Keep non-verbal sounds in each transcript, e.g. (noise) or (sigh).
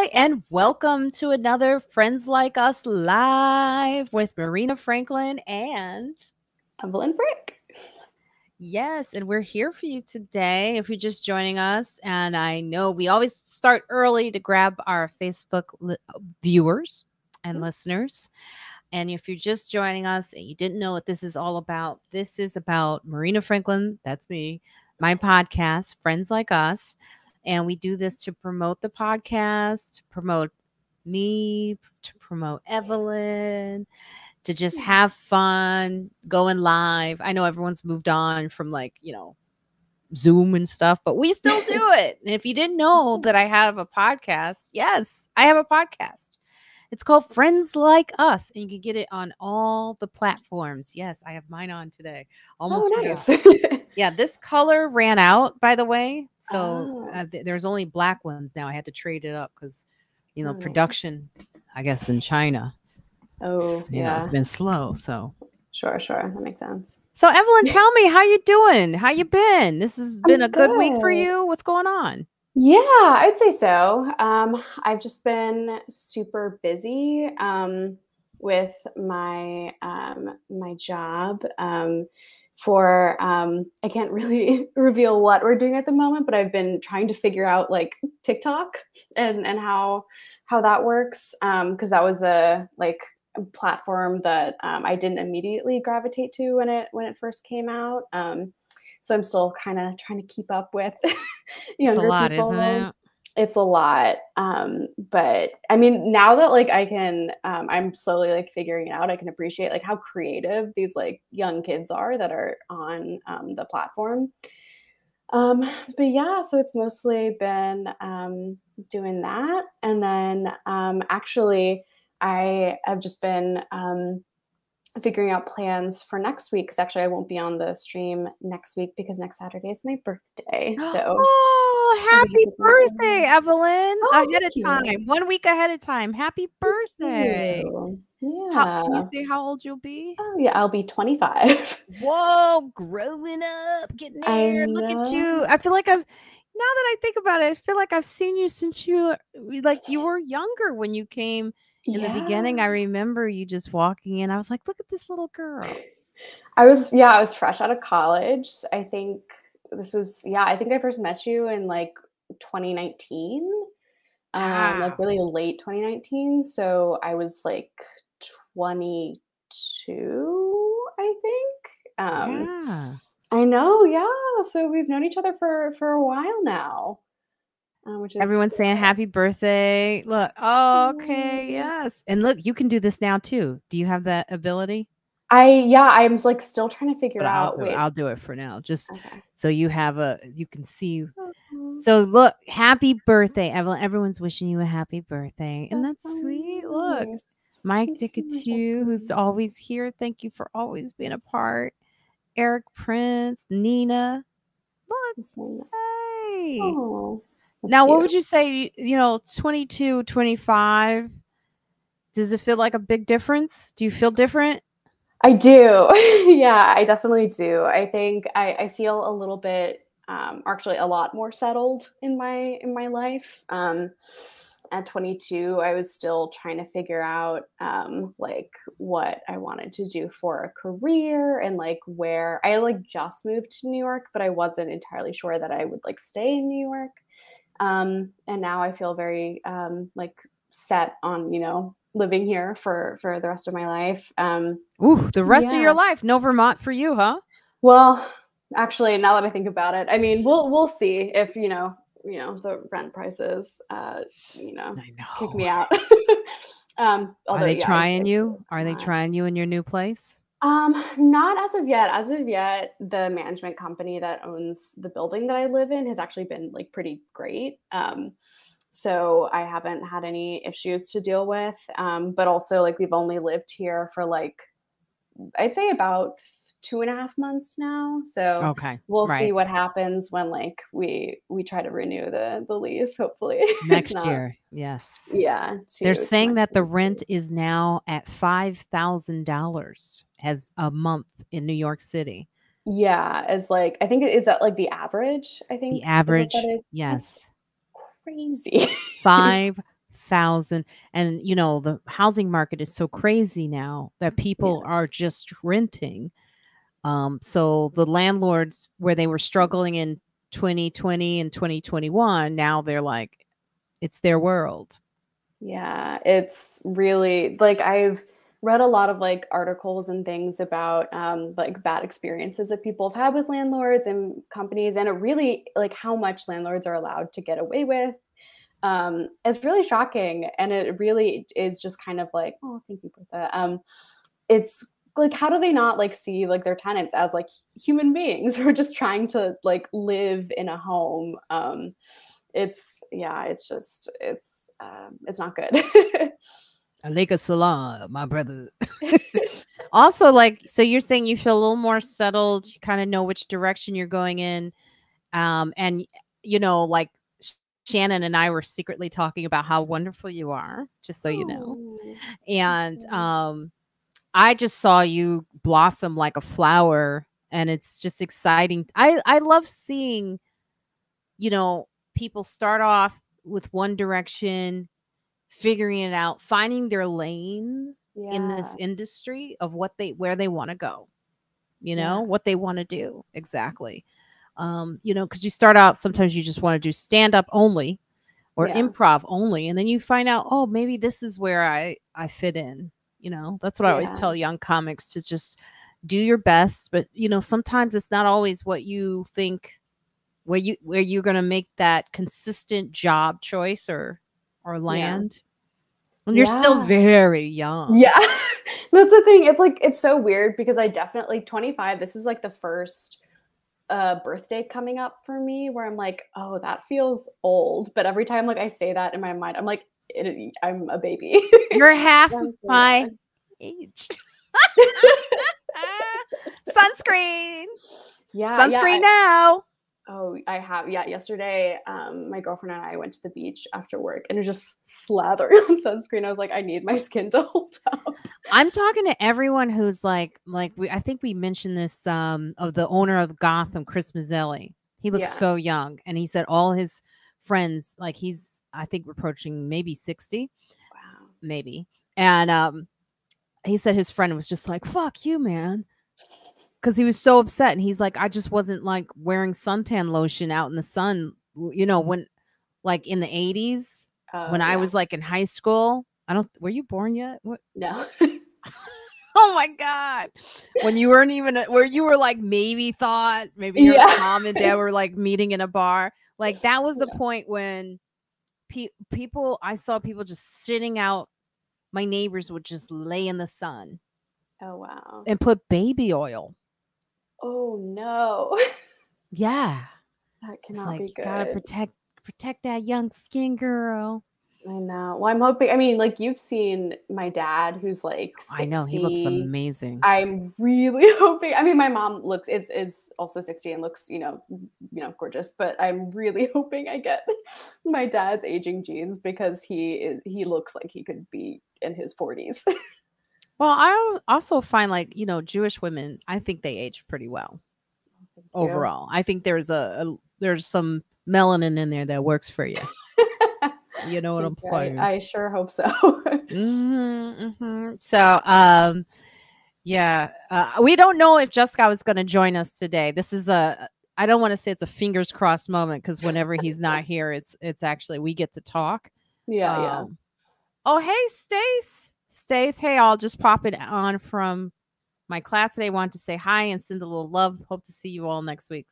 Hi, and welcome to another Friends Like Us live with Marina Franklin and Evelyn Frick. Yes, and we're here for you today if you're just joining us. And I know we always start early to grab our Facebook li- viewers and Mhm. listeners. And if you're just joining us and you didn't know what this is all about, this is about Marina Franklin, that's me, my podcast, Friends Like Us. And we do this to promote the podcast, to promote me, to promote Evelyn, to just have fun, going live. I know everyone's moved on from like, you know, Zoom and stuff, but we (laughs) still do it. And if you didn't know that I have a podcast, yes, I have a podcast. It's called Friends Like Us, and you can get it on all the platforms. Yes, I have mine on today. Oh, Almost oh, nice. (laughs) Yeah, this color ran out, by the way. So Oh. uh, th- there's only black ones now. I had to trade it up because, you know, Oh, nice. production, I guess, in China, oh, you know, yeah. it's been slow. So, Sure, sure. That makes sense. so Evelyn, tell me how you doing? How you been? This has been I'm a good week for you. What's going on? Yeah, I'd say so. Um, I've just been super busy um, with my um, my job. Um, for um, I can't really (laughs) reveal what we're doing at the moment, but I've been trying to figure out like TikTok and and how how that works because that was a like platform that um, I didn't immediately gravitate to when it when it first came out. Um, so I'm still kind of trying to keep up with (laughs) It's younger a lot, people. isn't it? It's a lot. Um, but I mean, now that like I can, um, I'm slowly like figuring it out. I can appreciate like how creative these like young kids are that are on um, the platform. Um, but yeah, so it's mostly been um, doing that, and then um, actually, I have just been um, figuring out plans for next week because actually I won't be on the stream next week because next Saturday is my birthday. (gasps) So Oh, happy birthday. Evelyn. Oh, ahead of thank you. time. One week ahead of time. Happy birthday. Yeah. How, can you say how old you'll be? Oh yeah, I'll be 25. (laughs) Whoa, growing up, getting there. Look at you. I feel like I've now that I think about it, I feel like I've seen you since you were like you were younger when you came in the beginning. I remember you just walking in. I was like, look at this little girl. (laughs) I was yeah, I was fresh out of college. I think this was yeah, I think I first met you in like 2019. Um like really late 2019, so I was like 22, I think. Um yeah. I know, yeah. So we've known each other for for a while now. Um, which is Everyone's saying happy birthday. Look, oh, okay, yes. And look, you can do this now too. Do you have that ability? I yeah, I'm like still trying to figure But I'll out. do. Wait. I'll do it for now. Just Okay. so you have a you can see Mhm. So look, happy birthday, Evelyn. Everyone's wishing you a happy birthday. And that's, so sweet. Look. Mike Dickatoo, who's always here. Thank you for always being a part. Eric Prince, Nina. Look, That's so nice. hey. Oh, now, what would you say, you know, 22, 25? Does it feel like a big difference? Do you feel different? I do. (laughs) yeah, I definitely do. I think I, I feel a little bit, um, actually a lot more settled in my in my life. Um, at 22, I was still trying to figure out um, like what I wanted to do for a career and like where I like just moved to New York, but I wasn't entirely sure that I would like stay in New York. Um, and now I feel very um, like set on you know living here for for the rest of my life. Um, Ooh, the rest of your life. No Vermont for you, huh? Well, actually, now that I think about it, I mean, we'll we'll see if you know, you know, the rent prices, uh, you know, know. kick me out. (laughs) um, Are they yeah, trying you? Are they trying you in your new place? Um, not as of yet. As of yet, the management company that owns the building that I live in has actually been like pretty great. Um, so I haven't had any issues to deal with. Um, but also like we've only lived here for like I'd say about two and a half months now. So Okay. we'll see what happens when like we we try to renew the the lease. Hopefully (laughs) Next not- year. Yes. Yeah, They're too- too saying that the rent is now at five thousand dollars as a month in New York City. Yeah, as like I think is that like the average. I think The is average, that is. That's yes, crazy. (laughs) five thousand. And you know, the housing market is so crazy now that people Yeah. are just renting. Um, so the landlords where they were struggling in 2020 and 2021, now they're like, it's their world. Yeah, it's really like I've read a lot of like articles and things about um, like bad experiences that people have had with landlords and companies, and it really like how much landlords are allowed to get away with. Um, it's really shocking, and it really is just kind of like, oh, thank you, Bertha. Um, it's like how do they not like see like their tenants as like human beings (laughs) who are just trying to like live in a home? Um, it's yeah, it's just it's um, it's not good. (laughs) Alaikum salam, my brother. (laughs) also, like, so you're saying you feel a little more settled, you kind of know which direction you're going in. Um, and you know, like Sh- Shannon and I were secretly talking about how wonderful you are, just so you know. Oh, And um, I just saw you blossom like a flower, and it's just exciting. I I love seeing, you know, people start off with one direction, figuring it out, finding their lane in this industry of what they where they want to go you Yeah. know what they want to do exactly um you know because you start out sometimes you just want to do stand up only or Yeah. improv only and then you find out oh maybe this is where i i fit in you know that's what i always tell young comics to just do your best but you know sometimes it's not always what you think where you where you're going to make that consistent job choice or or land and you're still very young Yeah. (laughs) That's the thing. It's like it's so weird because I definitely 25, this is like the first uh birthday coming up for me where I'm like, "Oh, that feels old." But every time like I say that in my mind, I'm like, it, I'm a baby. you're half (laughs) my age. (laughs) Sunscreen. Yeah, yeah, Sunscreen I- now. Oh, I have. Yeah, yesterday, um, my girlfriend and I went to the beach after work and it was just slathering (laughs) on sunscreen. I was like, I need my skin to hold up. I'm talking to everyone who's like, like we. I think we mentioned this um of the owner of Gotham, Chris Mazzilli. He looks Yeah. so young, and he said all his friends, like he's, I think, approaching maybe sixty, Wow. maybe, and um, he said his friend was just like, "Fuck you, man." Because he was so upset, and he's like, "I just wasn't like wearing suntan lotion out in the sun, you know, when, like in the '80s, when Oh, I was like in high school. I don't. Were you born yet? What? no. (laughs) (laughs) Oh my god! When you weren't even where you were like maybe thought maybe your Yeah. mom and dad were like meeting in a bar. Like that was the Yeah. point when pe- people I saw people just sitting out. My neighbors would just lay in the sun oh wow. and put baby oil. Oh no. (laughs) Yeah, That it's cannot like be you good. gotta protect protect that young skin, girl. I know. Well, I'm hoping. I mean, like you've seen my dad, who's like 60. I know he looks amazing. I'm really (laughs) hoping. I mean, my mom looks is is also 60 and looks, you know, you know, gorgeous. But I'm really (laughs) hoping I get my dad's aging genes because he is he looks like he could be in his 40s. (laughs) well, I also find like you know Jewish women. I think they age pretty well. Oh, overall. I think there's a, a there's some melanin in there that works for you. You know what I'm you. I- saying? I, sure hope so. (laughs) hmm hmm So, um, yeah, uh, we don't know if Juskow was going to join us today. This is a I don't want to say it's a fingers crossed moment because whenever he's not here, it's it's actually we get to talk. yeah, yeah. Um, Oh, hey, Stace. Stace, hey, I'll just pop it on from my class today. Want to say hi and send a little love. Hope to see you all next week.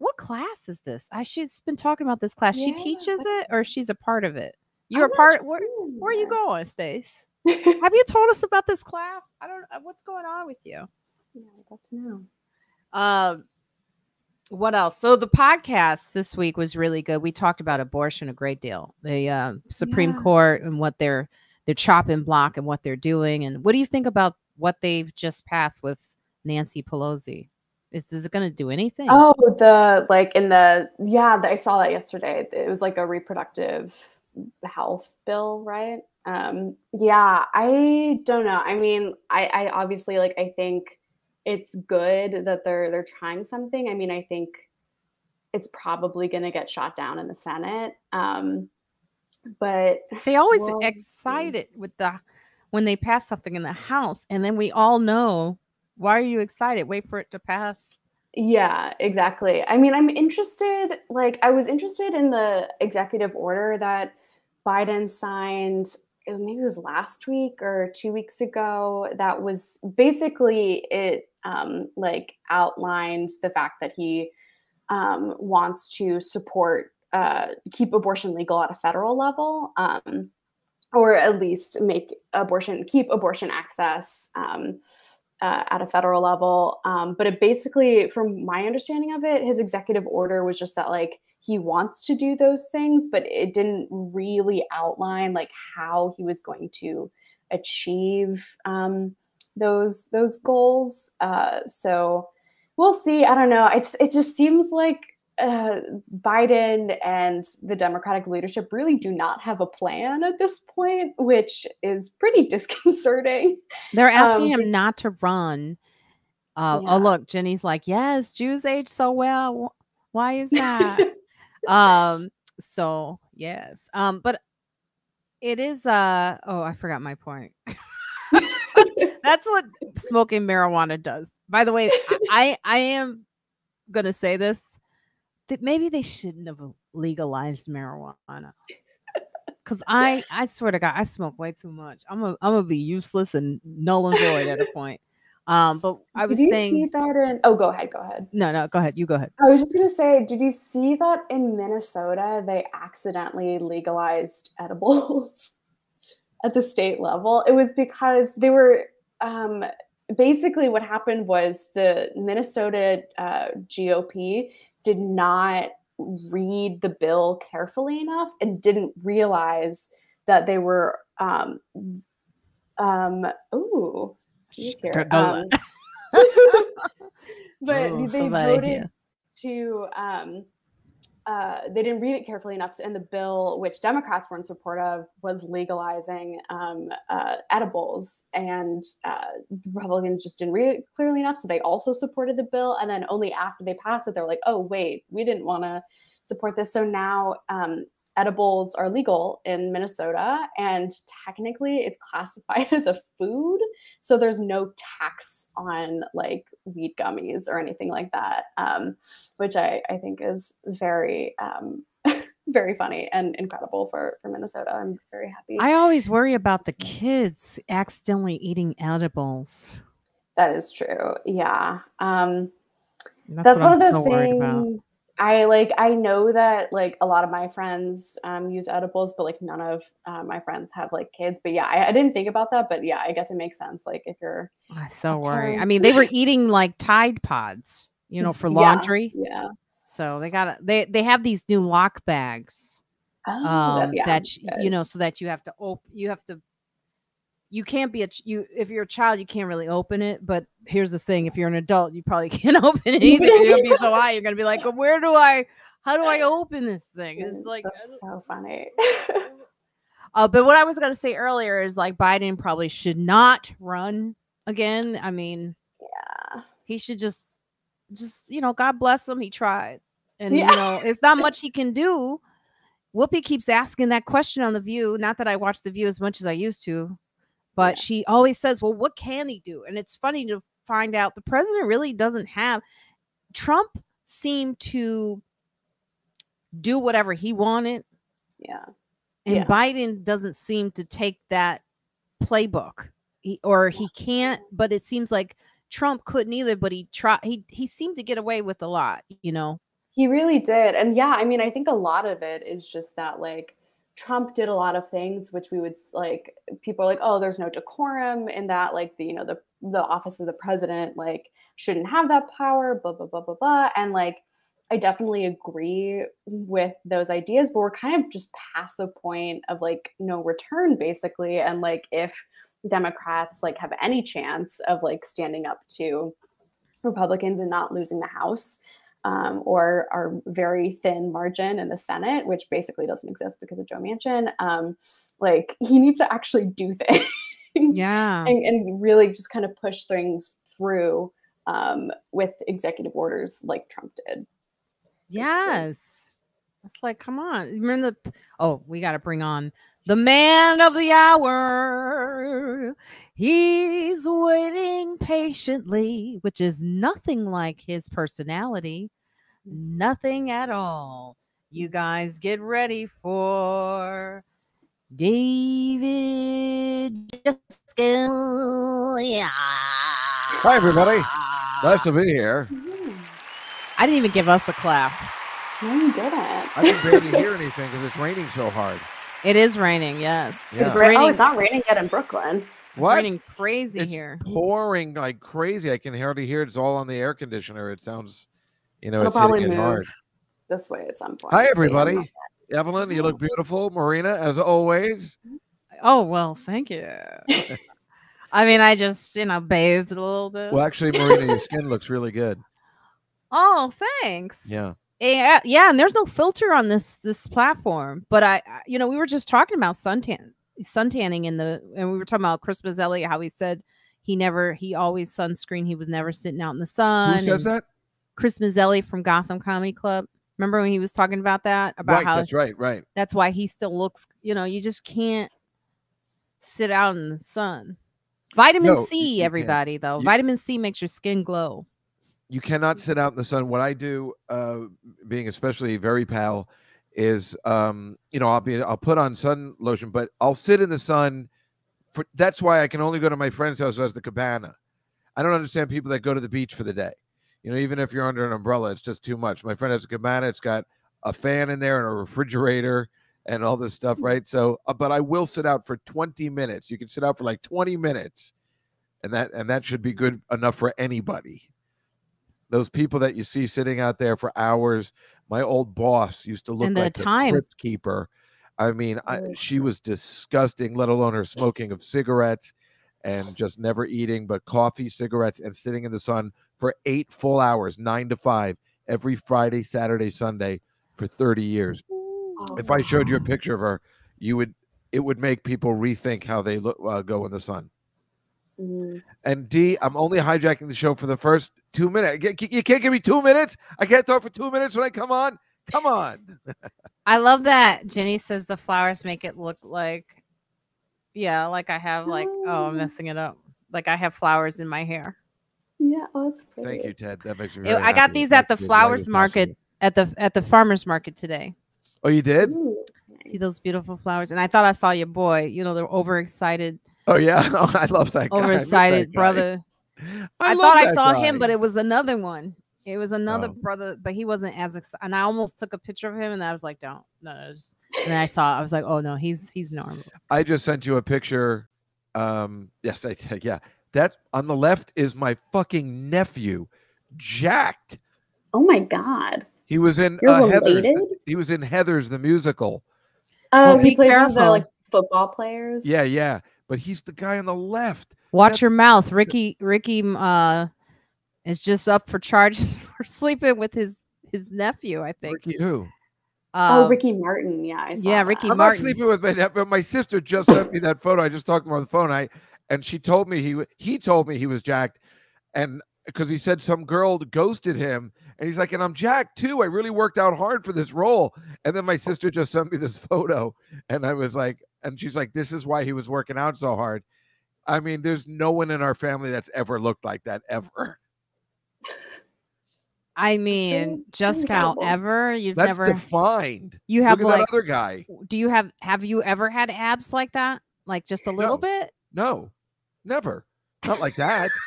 What class is this? I she's been talking about this class. She teaches it or she's a part of it? You're I'm a part. Where, sure. where are you going, Stace? (laughs) Have you told us about this class? I don't. uh, What's going on with you? Yeah, I'd love to know. Um, what else? So the podcast this week was really good. We talked about abortion a great deal. The uh, Supreme Yeah. Court and what they're they're chopping block and what they're doing. And what do you think about what they've just passed with Nancy Pelosi? Is, is it going to do anything? Oh, the like in the yeah, the, I saw that yesterday. It was like a reproductive health bill, right? Um, yeah, I don't know. I mean, I, I obviously like I think it's good that they're they're trying something. I mean, I think it's probably going to get shot down in the Senate. Um, but They always Well, excited with the when they pass something in the house, and then we all know why are you excited? Wait for it to pass. Yeah, exactly. I mean, I'm interested, like, I was interested in the executive order that Biden signed, uh, maybe it was last week or two weeks ago, that was basically it, um, like, outlined the fact that he um, wants to support, uh, keep abortion legal at a federal level. Um, or at least make abortion, keep abortion access um, uh, at a federal level. Um, but it basically, from my understanding of it, his executive order was just that like he wants to do those things, but it didn't really outline like how he was going to achieve um, those those goals. Uh, so we'll see. I don't know. I just it just seems like uh, Biden and the Democratic leadership really do not have a plan at this point, which is pretty (laughs) disconcerting. They're asking Um, him not to run. Uh, Yeah. Oh, look, Jenny's like, yes, Jews age so well. Why is (laughs) that? um, so yes. Um, but it is uh oh, I forgot my point. (laughs) That's what smoking marijuana does. By the way, I I, I am gonna say this that maybe they shouldn't have legalized marijuana. (laughs) Cause I I swear to God, I smoke way too much. I'm a I'm gonna be useless and null and void at a point. Um, but I was did you saying see that in? Oh, go ahead. Go ahead. no, no, go ahead. You go ahead. I was just gonna say, did you see that in Minnesota they accidentally legalized edibles (laughs) at the state level? It was because they were um, basically what happened was the Minnesota uh, GOP did not read the bill carefully enough and didn't realize that they were um, um, ooh, he's here. Um, (laughs) but Oh, they voted here. to um, uh, they didn't read it carefully enough, and the bill, which Democrats were in support of, was legalizing um, uh, edibles, and uh, Republicans just didn't read it clearly enough, so they also supported the bill. And then only after they passed it, they're like, "Oh, wait, we didn't want to support this." So now um, edibles are legal in Minnesota, and technically, it's classified (laughs) as a food. So there's no tax on like weed gummies or anything like that, um, which I, I think is very um, (laughs) very funny and incredible for for Minnesota. I'm very happy. I always worry about the kids accidentally eating edibles. that is true. Yeah. Um, That's, that's, one I'm of those so worried about. things. I like. I know that like a lot of my friends um, use edibles, but like none of uh, my friends have like kids. But yeah, I, I didn't think about that. But yeah, I guess it makes sense. Like if you're I so worry. I mean, they were eating like Tide Pods, you know, for laundry. yeah. So they got they they have these new lock bags Oh, um, yeah, that you know, so that you have to open. You have to. You can't be a you if you're a child, you can't really open it. But here's the thing: if you're an adult, you probably (laughs) can't open it either. You're gonna be so high, you're gonna be like, "Where do I? How do I (laughs) open this thing?" It's like, that's so funny. (laughs) Uh, but what I was going to say earlier is like Biden probably should not run again. I mean, yeah. he should just, just you know, God bless him. He tried, and Yeah. you know, it's not much he can do. Whoopi keeps asking that question on the View. Not that I watch the View as much as I used to, but Yeah. she always says, "Well, what can he do?" And it's funny to find out the president really doesn't have. Trump seemed to do whatever he wanted Yeah. and Yeah. Biden doesn't seem to take that playbook, he, or he can't. But it seems like Trump couldn't either. But he tried. He he seemed to get away with a lot. You know. He really did. And yeah, I mean, I think a lot of it is just that like Trump did a lot of things which we would like people are like, "Oh, there's no decorum in that like the you know the the office of the president like shouldn't have that power, blah blah blah blah blah." And like I definitely agree with those ideas, but we're kind of just past the point of like no return basically and like if Democrats like have any chance of like standing up to Republicans and not losing the House, um, or our very thin margin in the Senate, which basically doesn't exist because of Joe Manchin. Um, like he needs to actually do (laughs) things Yeah. and, and really just kind of push things through um, with executive orders like Trump did. Yes. it's like, come on. Remember the oh, we gotta bring on the man of the hour. He's waiting patiently, which is nothing like his personality. Nothing at all. You guys get ready for David Juskow. Hi, everybody. Nice to be here. I didn't even give us a clap. No, you didn't. I can barely hear anything because it's raining so hard. It is raining, yes. Yeah. It's Ra- oh, raining, Oh, it's not raining yet in Brooklyn. it's What? raining crazy It's here. pouring like crazy. I can hardly hear it. It's all on the air conditioner. It sounds, you know, It'll it's probably move hard. this way at some point. Hi, everybody. Evelyn, you look mm-hmm. beautiful. Marina, as always. Oh well, thank you. (laughs) I mean, I just you know bathed a little bit. Well, actually, Marina, your skin looks really good. (laughs) Oh, thanks. Yeah. Yeah, yeah, and there's no filter on this this platform. But I, I- you know, we were just talking about suntan suntanning in the, and we were talking about Chris Mazzilli, how he said he never, he always sunscreen. He was never sitting out in the sun. Who says that? Chris Mazzilli from Gotham Comedy Club. Remember when he was talking about that? About Right. how That's right. Right. that's why he still looks. You know, you just can't sit out in the sun. Vitamin No, C, you can't. everybody though. You- Vitamin C makes your skin glow. You cannot sit out in the sun. What I do, uh, being especially very pale, is um, you know I'll be I'll put on sun lotion, but I'll sit in the sun. For that's why I can only go to my friend's house who has the cabana. I don't understand people that go to the beach for the day. You know, even if you're under an umbrella, it's just too much. My friend has a cabana. It's got a fan in there and a refrigerator and all this stuff, right? So, uh, but I will sit out for 20 minutes. You can sit out for like 20 minutes, and that and that should be good enough for anybody those people that you see sitting out there for hours. My old boss used to look And the like time. the keeper. I mean, I, she was disgusting. Let alone her smoking of cigarettes and (sighs) just never eating but coffee, cigarettes, and sitting in the sun for eight full hours, nine to five, every Friday, Saturday, Sunday for thirty years. Oh, If I showed you a picture of her, you would it would make people rethink how they look uh, go in the sun. Mm. And D, I'm only hijacking the show for the first two minutes. You you can't give me two minutes. I can't talk for two minutes when I come on. Come on. (laughs) I love that Jenny says the flowers make it look like, yeah, like I have like, oh, I'm messing it up. Like I have flowers in my hair. Yeah, oh, that's pretty. Thank you, Ted. That makes me. Ew, Very I got these at the Makes me as light flowers market possible. at the at the farmers market today. Oh, you did? Ooh, See those beautiful flowers, and I thought I saw your boy. You know, they're overexcited, Oh yeah. (laughs) Oh, I love that. Guy. I miss that brother. (laughs) I, love thought I that saw him, but it was another one. It was another Oh. brother, but he wasn't as excited. And I almost took a picture of him, and I was like, "Don't, no." no, Just, and then I saw, I was like, "Oh no, he's he's normal." I just sent you a picture. Um, yes, I did. Yeah, that on the left is my fucking nephew, jacked. Oh my god. He was in You're uh, Heather's. He was in Heather's the musical. Oh, Well, he be played one of the like football players. Yeah, yeah. But he's the guy on the left. Watch That's- your mouth, Ricky. Ricky uh, is just up for charges (laughs) for sleeping with his his nephew. I think. Ricky who? Oh, Uh, Ricky Martin. Yeah, I saw yeah, that. Ricky I'm Martin. not sleeping with my nephew. My sister just sent me that photo. I just talked to him on the phone. I and she told me he he told me he was jacked, and because he said some girl ghosted him, and he's like, and I'm jack too. I really worked out hard for this role. And then my oh. sister just sent me this (laughs) photo, and I was like, and she's like, this is why he was working out so hard. I mean, there's no one in our family that's ever looked like that ever. I mean, just count ever. You've That's never. defined. you have Look at like. that other guy. Do you have? Have you ever had abs like that? Like just a little No. bit? No, never. Not like that. (laughs)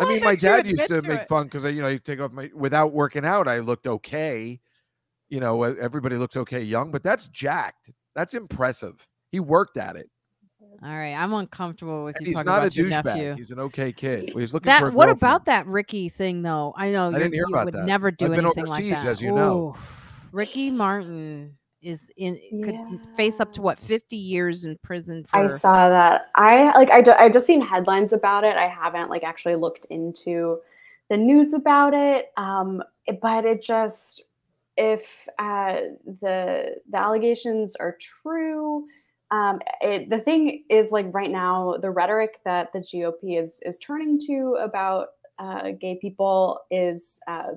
I love mean, my dad used admit to make it. fun because you know, you take off my without working out, I looked okay. You know, everybody looks okay young, but that's jacked. That's impressive. He worked at it. All right, I'm uncomfortable with And you he's talking not a about your douchebag. He's an okay kid. Well, he's looking for That a what about that Ricky thing though? I know I didn't you about would that. never do I've been anything like overseas, that. as you know. Ricky Martin is in could face up to what 50 years in prison for I saw that. I like I, I just seen headlines about it. I haven't like actually looked into the news about it. Um, but it just if uh, the the allegations are true, um, it, the thing is like right now the rhetoric that the GOP is is turning to about uh, gay people is uh,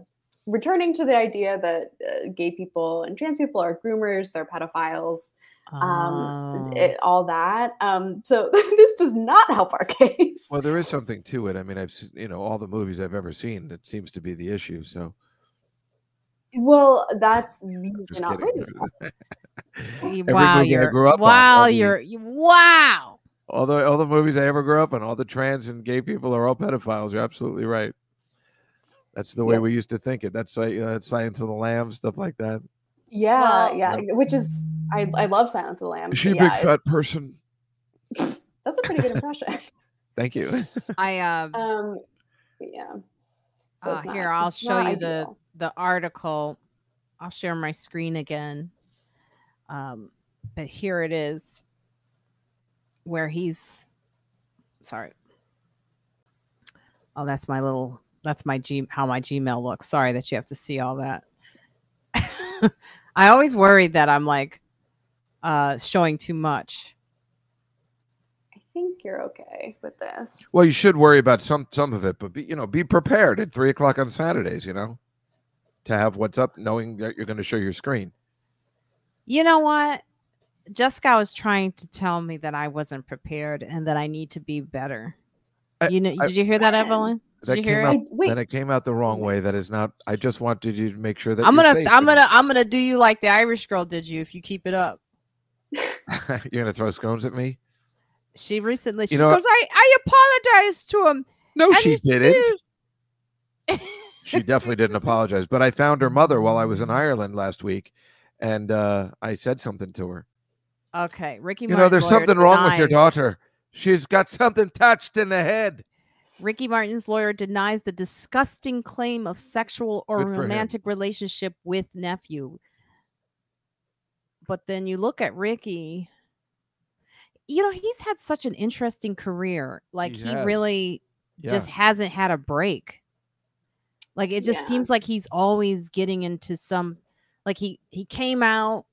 returning to the idea that uh, gay people and trans people are groomers, they're pedophiles, um, Oh. it, all that. Um, so (laughs) this does not help our (laughs) case. Well, there is something to it. I mean, I've you know all the movies I've ever seen. It seems to be the issue. So Well, that's (laughs) you not kidding. ready. Y- every wow, you're grew up on, wow, all you're you- wow. all the all the movies I ever grew up on, all the trans and gay people are all pedophiles. You're absolutely right. That's the way Yep. we used to think it. That's why you know, that's Silence of the Lambs, stuff like that. Yeah, Well- yeah, ex- which is I, I love Silence of the Lambs. Is she a but big yeah, fat it's- person? (laughs) That's a pretty good impression. (laughs) Thank you. (laughs) I uh, um, yeah. So uh it's not- here I'll show not you the the article. I'll share my screen again. Um, but here it is where he's sorry. Oh, that's my little that's my G how my Gmail looks. Sorry that you have to see all that. (laughs) I always worried that I'm like uh showing too much. I think you're okay with this. Well, you should worry about some some of it, but be you know be prepared at three o'clock on Saturdays. You know, to have what's up, knowing that you're going to show your screen. You know what? Juskow was trying to tell me that I wasn't prepared and that I need to be better. I- you know, I- did you hear that, When? Evelyn? Did That you came hear out- it? Wait, Then it came out the wrong way. That is not. I just wanted you to make sure that I'm gonna, safe I'm gonna, I'm gonna do you like the Irish girl did you if you keep it up. (laughs) (laughs) you're going to throw scones at me. She recently, she You know goes, I, I apologize to him. No, she didn't. (laughs) she definitely didn't apologize. But I found her mother while I was in Ireland last week, and uh, I said something to her. Okay, Ricky. You know, there's lawyer something wrong with your daughter. She's got something touched in the head. Ricky Martin's lawyer denies the disgusting claim of sexual or Good for him. romantic relationship with nephew. But then you look at Ricky. You know, he's had such an interesting career. Like He he, really Yeah. just hasn't had a break. Like it just Yeah. seems like he's always getting into some like he he came out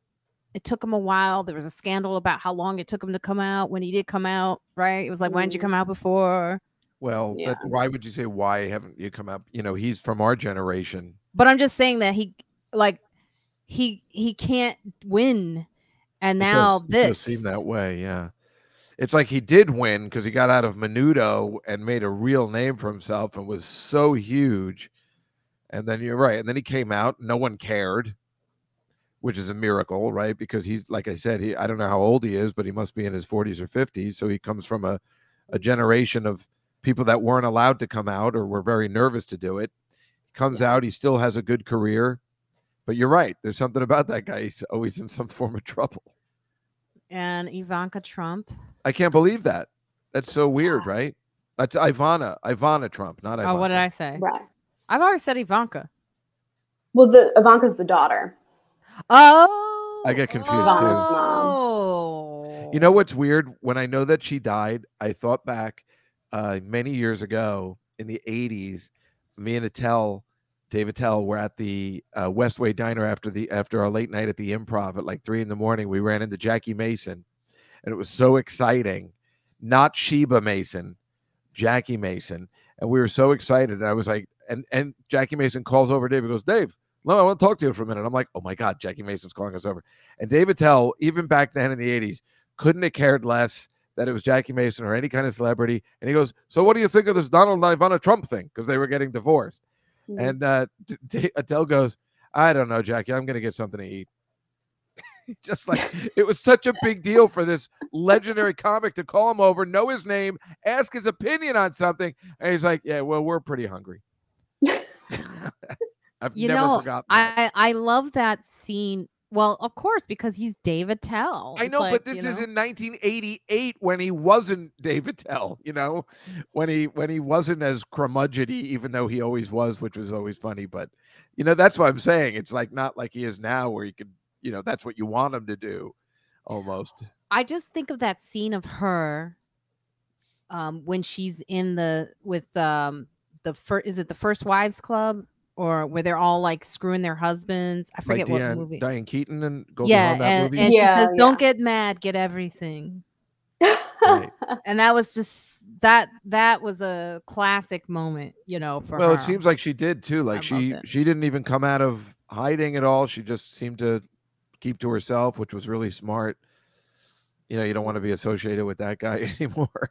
it took him a while. There was a scandal about how long it took him to come out when he did come out, right? It was like, why didn't you Mm. come out before? Well, Yeah. that, why would you say why haven't you come up? You know, he's from our generation. But I'm just saying that he like he he can't win. And does- now it this does seem that way. Yeah, it's like he did win because he got out of Menudo and made a real name for himself and was so huge. And then you're right. And then he came out. No one cared, which is a miracle, right? Because he's like I said, he I don't know how old he is, but he must be in his 40s or 50s. So he comes from a a generation of people that weren't allowed to come out or were very nervous to do it. Comes out, he still has a good career. But you're right. There's something about that guy. He's always in some form of trouble. and Ivanka Trump. I can't believe that. That's so weird, right? That's Ivana, Ivana Trump, not Ivana. Oh, what did I say? right. I've always said Ivanka. Well, the Ivanka's the daughter. Oh, I get confused, too. Oh, You know what's weird? When I know that she died, I thought back uh, many years ago in the 80s, me and Attell, Dave Attell, were at the uh, Westway Diner after the after our late night at the Improv at like three in the morning. We ran into Jackie Mason, and it was so exciting. Not Sheba Mason, Jackie Mason, and we were so excited. And I was like, and and Jackie Mason calls over Dave. He goes, Dave, no, I want to talk to you for a minute. I'm like, oh my god, Jackie Mason's calling us over. And Dave Attell, even back then in the 80s, couldn't have cared less that it was Jackie Mason or any kind of celebrity. And he goes, So what do you think of this Donald and Ivana Trump thing? Because they were getting divorced. Mm. And uh, Attell goes, I don't know, Jackie. I'm going to get something to eat. (laughs) Just like it was such a big deal for this legendary comic to call him over, know his name, ask his opinion on something. And he's like, Yeah, well, we're pretty hungry. (laughs) (laughs) I've you never know, forgotten. that. I I love that scene. Well, of course, because he's Dave Attell. I know, like, but this you is know, in 1988 when he wasn't Dave Attell, you know, when he when he wasn't as curmudgeony, even though he always was, which was always funny. But you know, that's what I'm saying. It's like not like he is now, where he could, you know, that's what you want him to do, almost. I just think of that scene of her um when she's in the with um the first is it the first wives club or where they're all like screwing their husbands i Like forget what Diane, movie Diane Keaton and Goldie yeah Hawn, that and, movie. and Yeah, she says don't yeah. get mad get everything right. (laughs) and that was just that that was a classic moment, you know, for Well, her. it seems like she did too. Like I she she didn't even come out of hiding at all. She just seemed to keep to herself, which was really smart. You know, you don't want to be associated with that guy (laughs) anymore.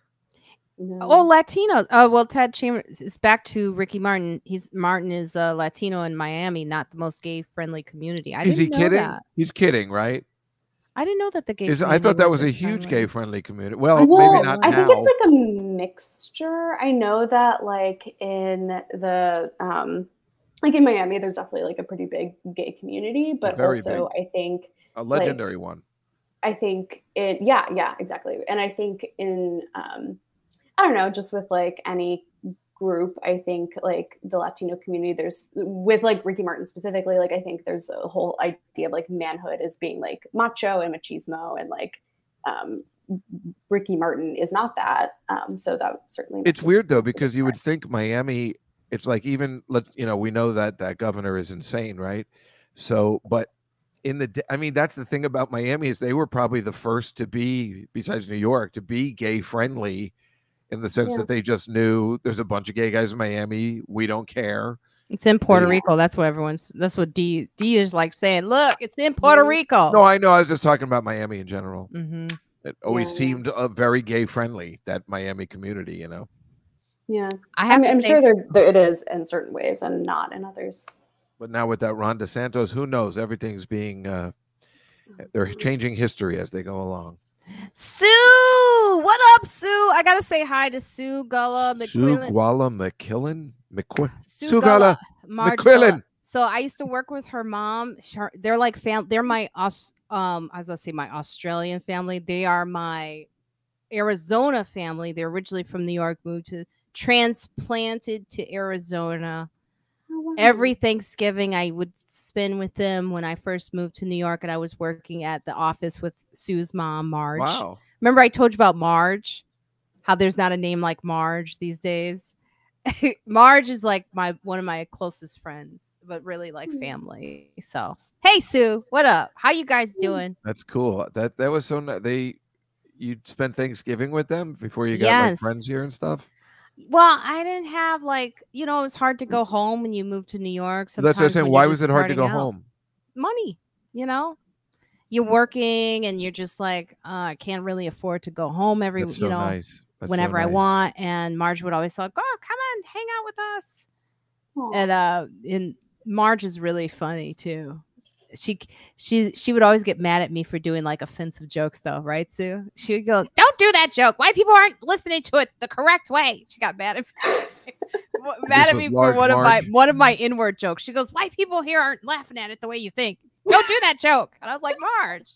No. Oh, Latinos. Oh, well, Ted Chambers is back to Ricky Martin. He's Martin is a Latino in Miami, not the most gay friendly community. I Is he didn't know kidding? that. He's kidding, right? I didn't know that the gay. Is, I thought that was a huge friendly. gay friendly community. Well, well, maybe not I now. think it's like a mixture. I know that like in the um like in Miami, there's definitely like a pretty big gay community, but Very also I think a legendary one. I think it yeah, yeah, exactly. And I think in um I don't know, just with like any group, I think like the Latino community, there's with like Ricky Martin specifically, like I think there's a whole idea of like manhood as being like macho and machismo and like um Ricky Martin is not that. Um so that certainly It's weird though because you would think Miami. It's like even let you know we know that that governor is insane, right? So, but in the I mean that's the thing about Miami is they were probably the first to be besides New York to be gay friendly in the sense Yeah. that they just knew there's a bunch of gay guys in Miami. We don't care. It's in Puerto Yeah. Rico. That's what everyone's. That's what D D is like saying. Look, it's in Puerto Mhm. Rico. No, I know. I was just talking about Miami in general. hmm It always Yeah. seemed uh, very gay friendly that Miami community. You know, Yeah. I I have. mean, to I'm say- sure there, there it is in certain ways and not in others. but now with that Ron DeSantis, who knows? Everything's being uh, they're changing history as they go along. Sue, what up, Sue? I gotta say hi to Sue Gullah McQuillan. Guala McKillen McQuillan. Sue Sue Gullah, Gullah McQuillan. So I used to work with her mom. They're like fam. They're my Aus. Um, I was gonna say my Australian family. They are my Arizona family. They're originally from New York, moved to transplanted to Arizona. Oh, wow. Every Thanksgiving, I would spend with them when I first moved to New York, and I was working at the office with Sue's mom, Marge. Wow. Remember, I told you about Marge, how there's not a name like Marge these days. (laughs) Marge is like my one of my closest friends, but really like Hmm. family. So, hey Sue, what up? How you guys Hmm. doing? That's cool. That that was so ni- they you spent Thanksgiving with them before you got like friends here and stuff. Well, I didn't have like you know it was hard to go home when you moved to New York. So that's what I'm saying. Why was it hard to go out. home? Money, you know. You're working and you're just like, uh, I can't really afford to go home every, That's you so know, nice. That's so whenever I want. And Marge would always say, like, "Oh, come on, hang out with us." Aw. and uh and Marge is really funny too. She she she would always get mad at me for doing like offensive jokes though, right, Sue? She would go, "Don't do that joke. White people aren't listening to it the correct way." She got mad at me. (laughs) Mad This at me for one of my one of my inward jokes. She goes, "White people here aren't laughing at it the way you think. Don't do that joke." And I was like, "Marge."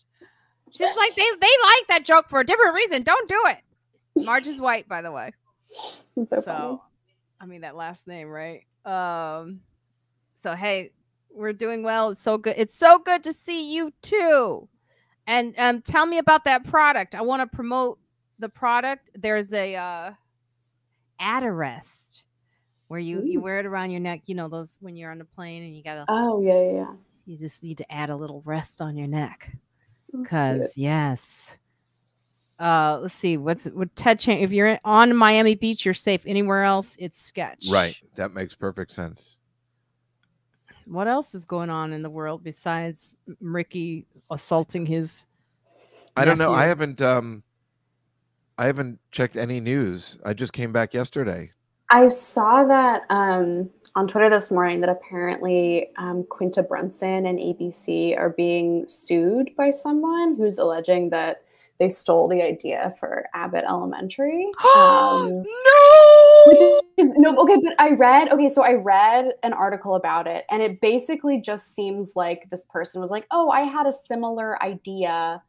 She's like, "They they like that joke for a different reason. Don't do it." Marge is white, by the way so, so funny. i mean that last name right um so hey we're doing well it's so good it's so good to see you too and um tell me about that product i want to promote the product there's a uh Adarest where you you wear it around your neck you know those when you're on the plane and you gotta Oh yeah, yeah, yeah. You just need to add a little rest on your neck Cause yes. Uh, let's see. What's what Ted Chang? If you're on Miami Beach, you're safe. Anywhere else, it's sketch. Right. That makes perfect sense. What else is going on in the world besides Ricky assaulting his? I don't know. I haven't um I haven't checked any news. I just came back yesterday. I saw that um, on Twitter this morning that apparently um, Quinta Brunson and ABC are being sued by someone who's alleging that they stole the idea for Abbott Elementary. (gasps) Um, no. is no okay but i read okay so i read an article about it and it basically just seems like this person was like oh i had a similar idea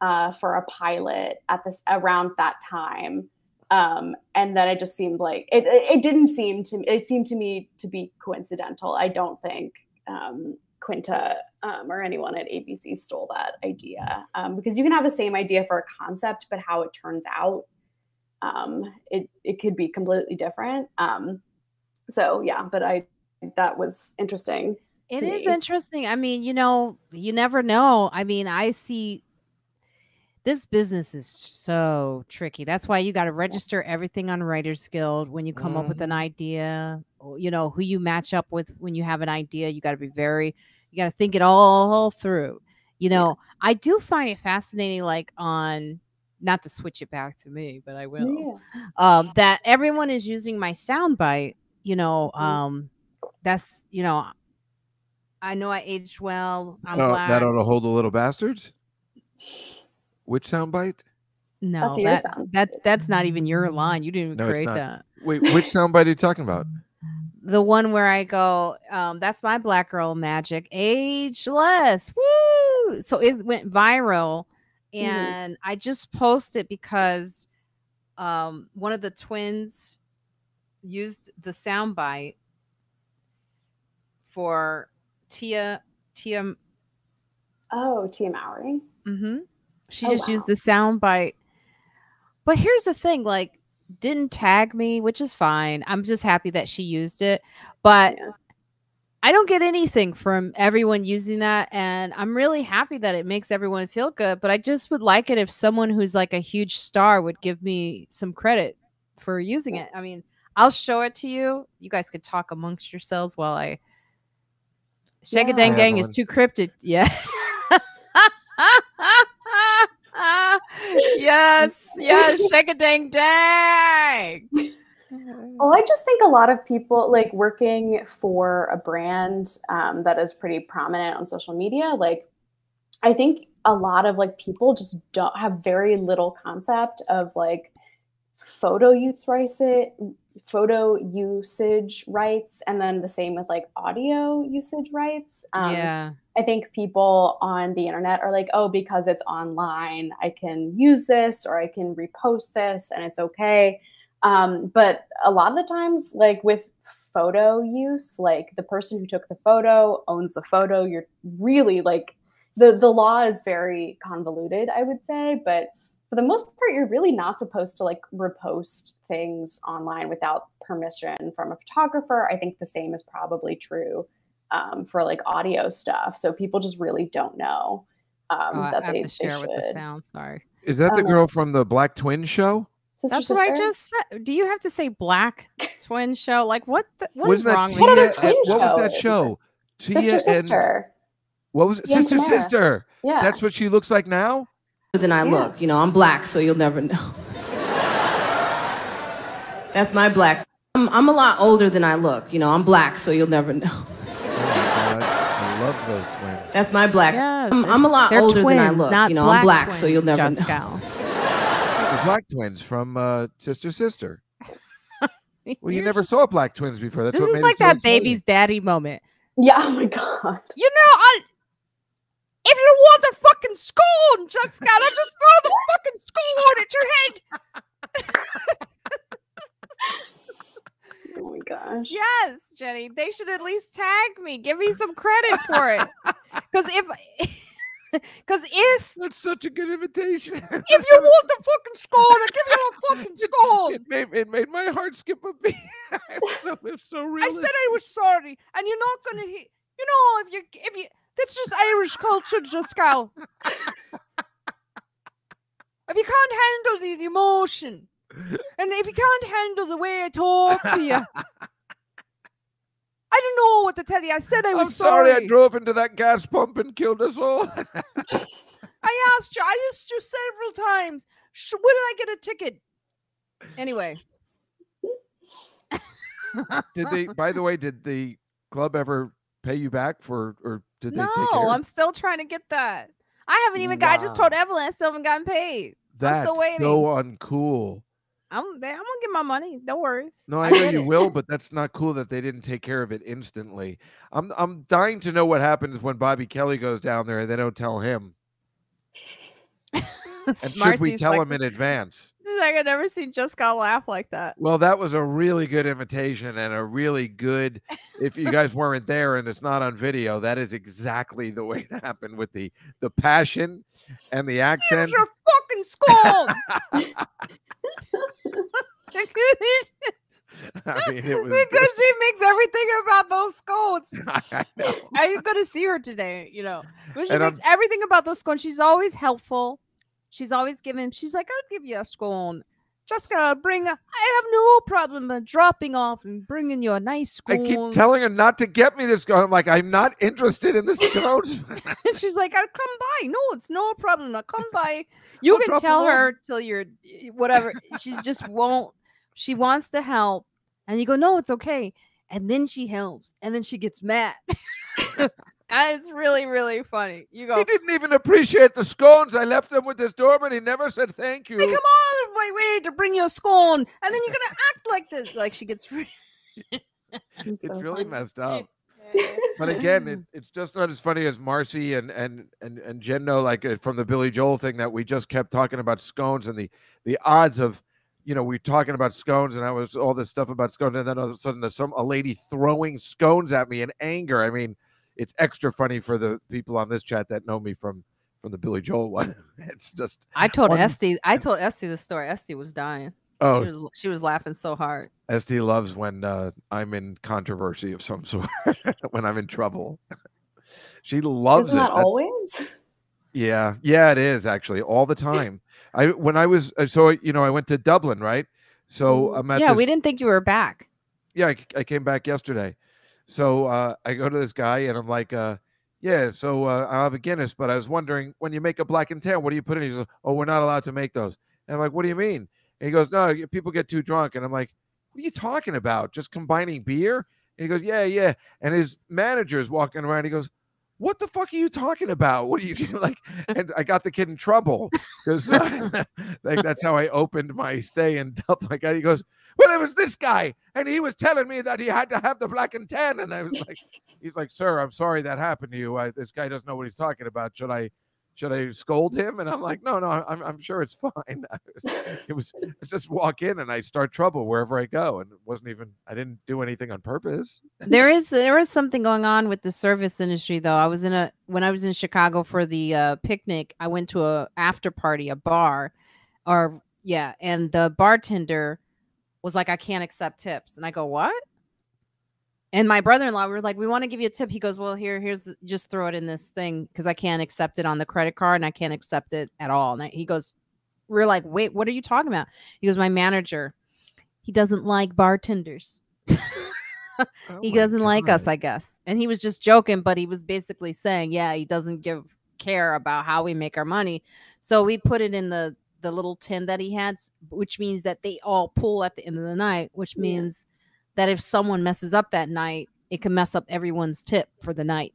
uh, for a pilot at this around that time um, and then it just seemed like it, it, it didn't seem to it seemed to me to be coincidental i don't think um, quinta um, or anyone at abc stole that idea um, because you can have the same idea for a concept but how it turns out um, it it could be completely different. Um, so yeah, but I that was interesting. It is me. interesting. I mean, you know, you never know. I mean, I see this business is so tricky. That's why you got to register everything on Writers Guild when you come up with an Mhm. idea. You know who you match up with when you have an idea. You got to be very. You got to think it all through. You Yeah. know, I do find it fascinating. Like on, not to switch it back to me, but I will. Yeah. Um, that everyone is using my soundbite. You know, Mhm. um, that's you know. I know I aged well. I'm Oh, black. that ought to hold the little bastards. Which soundbite? No, That's your that, sound. that that's not even your line. You didn't No, create that. Wait, which soundbite are you talking about? The one where I go, um, that's my black girl magic, ageless. Woo! So it went viral, Mhm. and I just posted because um one of the twins used the soundbite for Tia Tia Oh, Tia Mowry. Mm-hmm. She Oh, just used the sound bite. But here's the thing, like, didn't tag me, which is fine. I'm just happy that she used it. But Yeah. I don't get anything from everyone using that. And I'm really happy that it makes everyone feel good. But I just would like it if someone who's like a huge star would give me some credit for using Yeah. it. I mean, I'll show it to you. You guys could talk amongst yourselves while I Shake a dang Hi, dang is too cryptic. Yeah. (laughs) yes, yes, (laughs) shake a dang dang. Well, I just think a lot of people like working for a brand um, that is pretty prominent on social media. Like, I think a lot of like people just don't have very little concept of like photo use rights, photo usage rights, and then the same with like audio usage rights. Um, yeah. I think people on the internet are like, oh, because it's online, I can use this or I can repost this and it's okay. Um, but a lot of the times, like with photo use, like the person who took the photo owns the photo. You're really like the the law is very convoluted, I would say, but for the most part, you're really not supposed to like repost things online without permission from a photographer. I think the same is probably true um, for like audio stuff. So people just really don't know um, Oh, I that have they, to share they with the sound. Sorry. Is that the Um, girl from the Black Twin show? Sister, That's what I just said. Do you have to say black twin show? Like what? The, what is Wasn't that wrong Tia? with What you? and- twin what was show that is show? Tia Sister, and sister. what was it? Sister, Tamera. sister. Yeah. That's what she looks like now. Than I Yeah. look. You know, I'm black, so you'll never know. That's my black. I'm, I'm a lot older than I look. You know, I'm black, so you'll never know. Oh my God, I love those twins. That's my black. Yes, I'm, I'm a lot older twins, than I look. You know, black I'm black, so you'll never Just know. Gal. The black twins from uh, Sister, Sister. (laughs) Well, you never saw black twins before. That's This what is made like it so that exciting. baby's daddy moment. Yeah. Oh my god. You know, I, if you want a fucking scone, just Scott, I'll just throw the fucking scone at your head. Oh my gosh. Yes, Jenny, they should at least tag me. Give me some credit for it. (laughs) Because if, (laughs) because if That's such a good invitation. if you want the fucking scone, I'll give you a fucking (laughs) scone. it made it made my heart skip a beat. it's so, it's so I said I was sorry, and you're not gonna hear. You know, if you if you that's just Irish culture, go. if you can't handle the, the emotion, and if you can't handle the way I talk to you, I don't know what to tell you. I said I was I'm sorry. sorry. I drove into that gas pump and killed us all. (laughs) I asked you. I asked you several times. Sh- when did I get a ticket? Anyway, did they? By the way, did the club ever pay you back for, or did they no, I'm still trying to get that. I haven't even got. I just told Evelyn I still haven't gotten paid. That's still waiting. so uncool. I'm. I'm gonna get my money. No worries. No, (laughs) I know you will, but that's not cool that they didn't take care of it instantly. I'm I'm dying to know what happens when Bobby Kelly goes down there and they don't tell him. (laughs) And should we tell like, him in advance? She's like, I never seen Just Got laugh like that. Well, that was a really good invitation and a really good. If you guys (laughs) weren't there and it's not on video, that is exactly the way it happened with the the passion and the Here's accent. your fucking skull. (laughs) I mean, because she makes everything about those scolds. (laughs) I know. I'm gonna see her today, you know. But she And makes everything about those scones. She's always helpful. She's always giving. She's like, I'll give you a scone. Just gotta bring. A, I have no problem dropping off and bringing you a nice I keep telling her not to get me this scone. I'm like, I'm not interested in this (laughs) scones. and she's like, I'll come by. No, it's no problem. I'll come by. (laughs) You I'll can tell them off." her till you're eh, whatever. she just won't. She wants to help. And you go, no, it's okay. And then she helps. And then she gets mad. (laughs) and it's really, really funny. You go, he didn't even appreciate the scones. I left them with this doorman. He never said thank you. hey, come on, my way to bring you a scone. And then you're gonna (laughs) act like this. Like she gets re- (laughs) It's It's so really funny. messed up. (laughs) But again, it, it's just not as funny as Marcy and and and and Jen know, like uh, from the Billy Joel thing that we just kept talking about scones and the the odds of, you know, we were talking about scones and I was all this stuff about scones, and then all of a sudden there's some a lady throwing scones at me in anger. I mean, it's extra funny for the people on this chat that know me from from the Billy Joel (laughs) one. It's just I told One- Esty, I told Esty the story. Esty was dying. oh, She was, she was laughing so hard. Esty loves when uh, I'm in controversy of some (laughs) sort, when I'm in trouble. (laughs) she loves Isn't it. that That's- always? Yeah, yeah, it is actually all the time. I when I was uh, so you know I went to Dublin, right? So Mhm. I'm at Yeah, this, we didn't think you were back. yeah, I came back yesterday. So uh, I go to this guy and I'm like, uh, yeah, so uh, I'll have a Guinness, but I was wondering when you make a black and tan, what do you put in? He says, oh, we're not allowed to make those. And I'm like, what do you mean? And he goes, no, people get too drunk. And I'm like, what are you talking about? Just combining beer? And he goes, yeah, yeah. And his manager's walking around. He goes, what the fuck are you talking about? What are you (laughs) like? (laughs) And I got the kid in trouble because (laughs) like that's how I opened my stay in Dublin. Like he goes, well, it was this guy, and he was telling me that he had to have the black and tan, and I was like, he's like, sir, I'm sorry that happened to you. I, this guy doesn't know what he's talking about. Should I? Should I scold him? And I'm like, no, no, I'm, I'm sure it's (laughs) fine. It was just walk in and I start trouble wherever I go, and it wasn't even I didn't do anything on purpose. there is there is something going on with the service industry though i was in a when i was in chicago for the uh, picnic i went to a after party a bar or yeah and the bartender was like i can't accept tips and i go what and my brother-in-law we were like we want to give you a tip. He goes well here here's just throw it in this thing because i can't accept it on the credit card and i can't accept it at all. And I, he goes we're like wait what are you talking about? He goes my manager he doesn't like bartenders. (laughs) Oh he doesn't like us i guess. And he was just joking but he was basically saying yeah he doesn't give care about how we make our money. So we put it in the the little tin that he had which means that they all pull at the end of the night which means that if someone messes up that night it can mess up everyone's tip for the night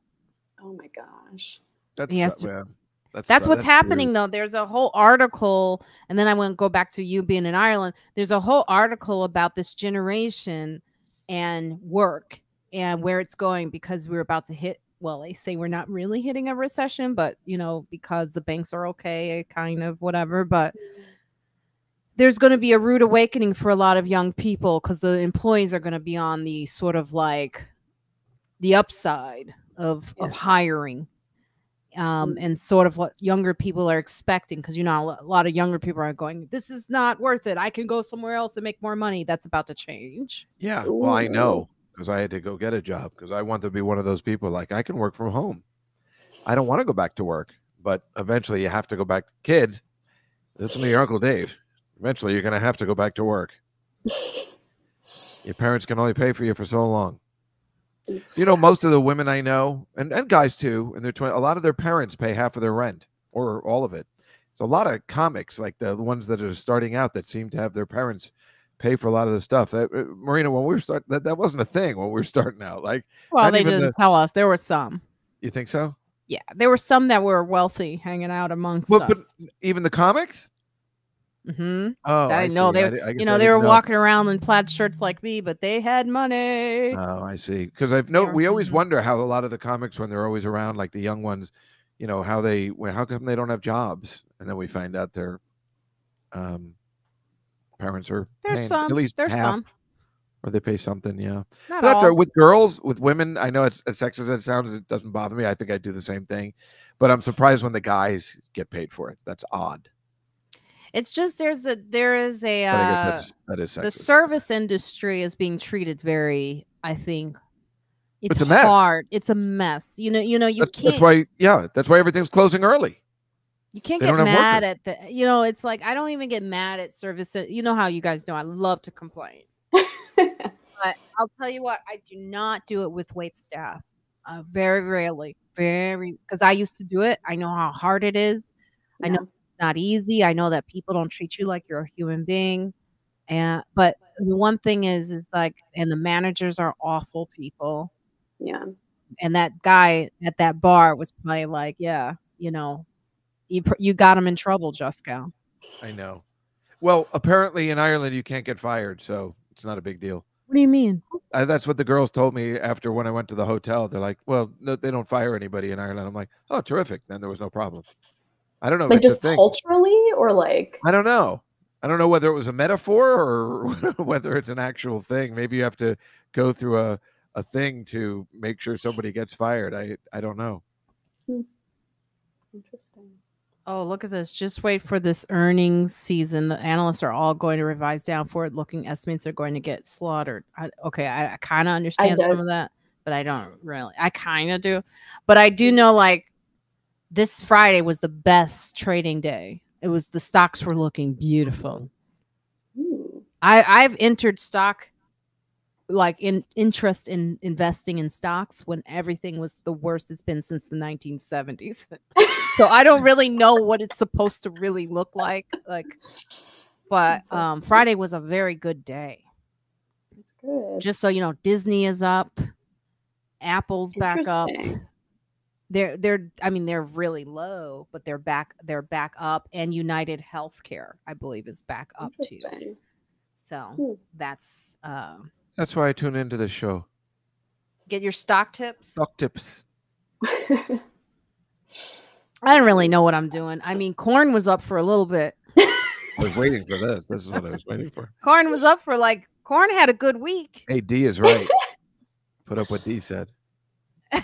Oh my gosh. That's he has to- that's that's what's weird. happening though there's a whole article and then i want to go back to you being in ireland there's a whole article about this generation and work and where it's going because we're about to hit well they say we're not really hitting a recession but you know because the banks are okay kind of whatever but mm. There's going to be a rude awakening for a lot of young people because the employees are going to be on the sort of like the upside of of hiring um, Mm. and sort of what younger people are expecting because you know a lot of younger people are going this is not worth it i can go somewhere else and make more money that's about to change Yeah, well, I know because I had to go get a job because I want to be one of those people like I can work from home. I don't want to go back to work, but eventually you have to go back. To kids, listen to your Uncle Dave. Eventually you're going to have to go back to work. Your parents can only pay for you for so long. You know, most of the women I know, and, and guys too, and their twenty, a lot of their parents pay half of their rent or all of it. So a lot of comics, like the ones that are starting out, that seem to have their parents pay for a lot of the stuff. That, uh, Marina, when we were starting, that, that wasn't a thing when we were starting out. Like, well they didn't the- tell us there were some you think so? yeah there were some that were wealthy hanging out amongst but us even the comics? Hmm Oh, I know see. they I I you know they were walking around in plaid shirts like me but they had money Oh, I see. Because I've no, we always mhm. wonder how a lot of the comics, when they're always around, like the young ones, you know, how they, well, how come they don't have jobs? And then we find out their um, parents are there's paying some at least there's half, some or they pay something. Yeah, not that's all. all. with girls, with women. I know it's as sexist as it sounds. It doesn't bother me. I think I'd do the same thing, but I'm surprised when the guys get paid for it. That's odd. It's just there's a there is a But I guess uh, that's that is sexist. the service industry is being treated very i think it's, It's a mess. hard it's a mess you know you know you that's, can't that's why, yeah, that's why everything's closing early. You can't They get mad at the, you know, it's like I don't even get mad at service. You know how you guys know I love to complain. (laughs) But I'll tell you what, I do not do it with wait staff. Uh, very rarely, very because I used to do it. I know how hard it is. I know not easy. I know that people don't treat you like you're a human being. And but the one thing is, is like, and the managers are awful people. Yeah. And that guy at that bar was probably like, yeah, you know, you you got him in trouble, Juskow. I know. Well, apparently in Ireland you can't get fired, so it's not a big deal. What do you mean? Uh, that's what the girls told me after when I went to the hotel. They're like, "Well, no, they don't fire anybody in Ireland." I'm like, "Oh, terrific!" Then there was no problem. I don't know. Like just culturally or like I don't know. I don't know whether it was a metaphor or (laughs) whether it's an actual thing. Maybe you have to go through a a thing to make sure somebody gets fired. I I don't know. Hmm. interesting. Oh, look at this. Just wait for this earnings season. The analysts are all going to revise down forward looking estimates are going to get slaughtered. I, okay, I, I kind of understand some of that, but I don't really. I kind of do. But I do know like this Friday was the best trading day. It was the stocks were looking beautiful. Ooh. I I've entered stock like in interest in investing in stocks when everything was the worst it's been since the 1970s. so I don't (laughs) really know what it's supposed to really look like like but um. Friday was a very good day. It's good. Just so you know Disney is up, Apple's back up. Interesting. They're they're I mean they're really low, but they're back they're back up and United Healthcare I believe is back up too. So Hmm. that's um That's why I tune into this show. get your stock tips. Stock tips. I don't really know what I'm doing. I mean, corn was up for a little bit. (laughs) I was waiting for this. This is what I was waiting for. (laughs) Corn was up for like corn had a good week. Hey, D is right. Put up what D said. (laughs)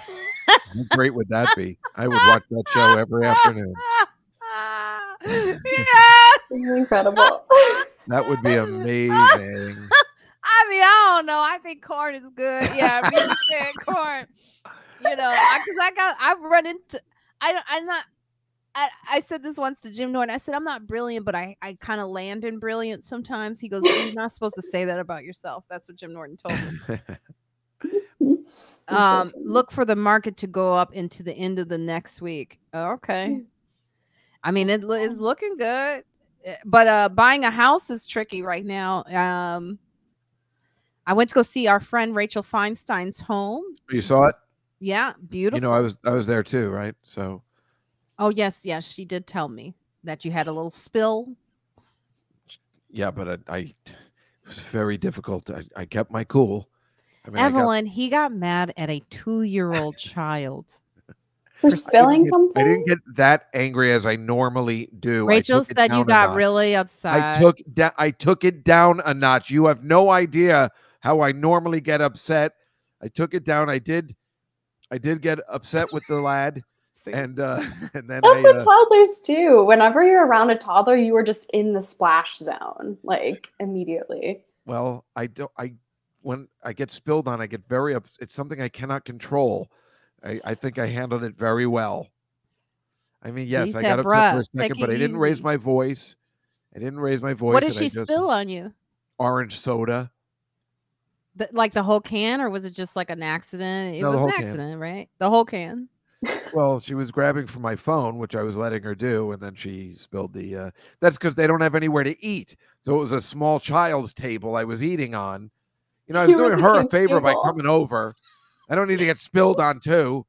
How great would that be? I would watch that show every afternoon. yes. Incredible. That would be amazing. I mean, I don't know. I think corn is good. Yeah, me too, corn. You know, because I, got I've run into I don't I'm not I, I said this once to Jim Norton. I said I'm not brilliant, but I, I kind of land in brilliant sometimes. He goes, You're not supposed to say that about yourself. That's what Jim Norton told me. (laughs) so Um, look for the market to go up into the end of the next week. Okay. I mean, it is looking good, eh, but uh, buying a house is tricky right now. Um, I went to go see our friend Rachel Feinstein's home. you saw it? Yeah, beautiful. You know, I was I was there too, right? So oh yes, yes, she did tell me that you had a little spill. yeah, but I, I it was very difficult. I, I kept my cool. I mean, I got- Evelyn, he got mad at a two-year-old child. For for spilling I something? didn't get that angry as I normally do. Rachel said you got really upset. I took da- I took it down a notch. You have no idea how I normally get upset. I took it down. I did I did get upset with the lad (laughs) and uh (laughs) and then That's I what uh, toddlers do. Whenever you're around a toddler, you are just in the splash zone, like immediately. well, I don't I when I get spilled on, I get very ups- it's something I cannot control. I, I think I handled it very well. I mean, yes, I said, got upset for "Bruh, a second, but I didn't raise my voice. I didn't raise my voice. what did I she spill on you? Orange soda. The, like the whole can, or was it just like an accident? It No, was an can. accident, right? The whole can. Well, she was grabbing for my phone, which I was letting her do, and then she spilled the. Uh, that's because they don't have anywhere to eat, so it was a small child's table I was eating on. You know, I was (laughs) You were doing her a kids' favor by coming over. I don't need to get spilled on too.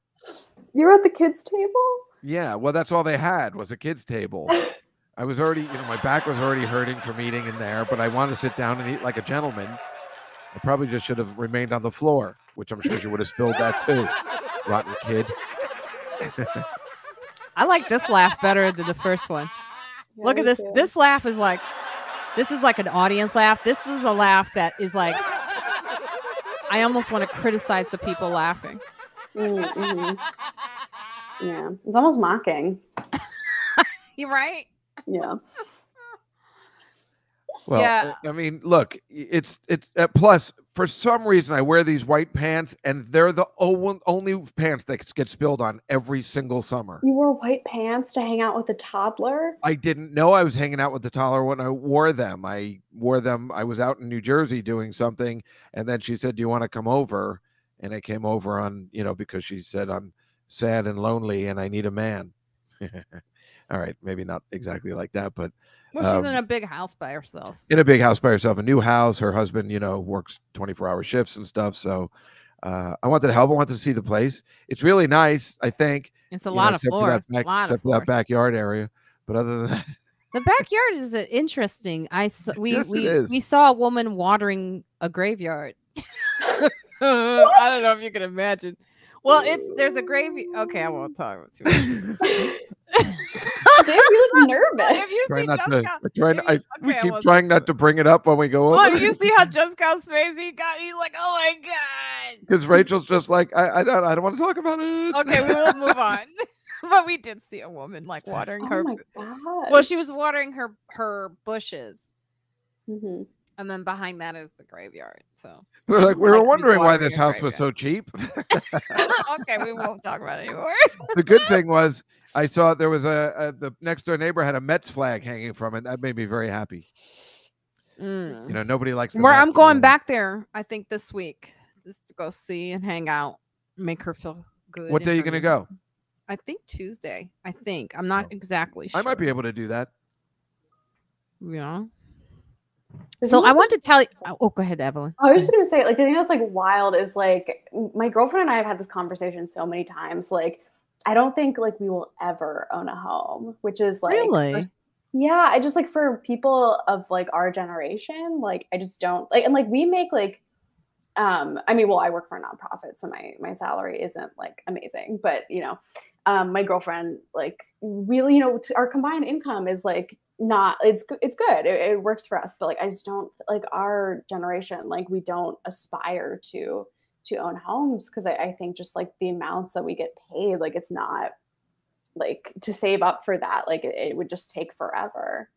You were at the kids' table? Yeah, well, that's all they had was a kids' table. (laughs) I was already, you know, my back was already hurting from eating in there, but I wanted to sit down and eat like a gentleman. I probably just should have remained on the floor, which I'm sure she would have spilled that too. (laughs) Rotten kid. I like this laugh better than the first one. Yeah, Look at this. too. This laugh is like, this is like an audience laugh. This is a laugh that is like, I almost want to criticize the people laughing. Mm, mhm. Yeah, it's almost mocking. You (laughs) right? Yeah. Well, Yeah. I mean, look, it's it's uh, plus for some reason I wear these white pants and they're the o- only pants that get spilled on every single summer. You wore white pants to hang out with a toddler. I didn't know I was hanging out with the toddler when I wore them. I wore them. I was out in New Jersey doing something, and then she said, "Do you want to come over?" And I came over on, you know, because she said I'm sad and lonely and I need a man. (laughs) All right, maybe not exactly like that, but Well, she's Um, in a big house by herself. in a big house by herself, a new house. Her husband, you know, works 24 hour shifts and stuff. So uh, I wanted to help. I wanted to see the place. It's really nice, I think. It's a you know, lot of floors. back- a lot except of for that backyard area. But other than that, The backyard is interesting. I (laughs) we Yes, we we saw a woman watering a graveyard. (laughs) I don't know if you can imagine. Well, it's there's a gravy. Okay, I won't talk about too much. (laughs) (laughs) Damn, you look nervous. Have you try seen not to. Jessica? I try. Have I, you- we okay, I keep trying not to bring it up when we go Well, over. you see how Jessica's face? He got. He's like, oh my god. Because Rachel's just like, I, I don't, I don't want to talk about it. Okay, we will move on. (laughs) but we did see a woman like watering Oh her. my god. Well, she was watering her her bushes, Mhm. And then behind that is the graveyard. So We're like, we like were wondering why this house was so cheap. (laughs) (laughs) okay, we won't talk about it anymore. the good thing was, I saw there was a, a the next door neighbor had a Mets flag hanging from it. That made me very happy. Mm. You know, nobody likes. Where I'm going know. back there, I think this week, just to go see and hang out, make her feel good. What day are you gonna go? I think Tuesday. I think I'm not Oh. exactly sure. I might be able to do that. Yeah. So I want to tell you. Oh, go ahead, Evelyn. I was just gonna say, like, the thing that's like wild is like my girlfriend and I have had this conversation so many times. Like, I don't think like we will ever own a home, which is like, Really? s- yeah. I just like for people of like our generation, like, I just don't like, and like we make like, um, I mean, well, I work for a nonprofit, so my my salary isn't like amazing, but you know, um, my girlfriend like really, you know, our combined income is like not it's it's good it, it works for us but like i just don't like our generation like we don't aspire to to own homes because I, I think just like the amounts that we get paid like it's not like to save up for that like it, it would just take forever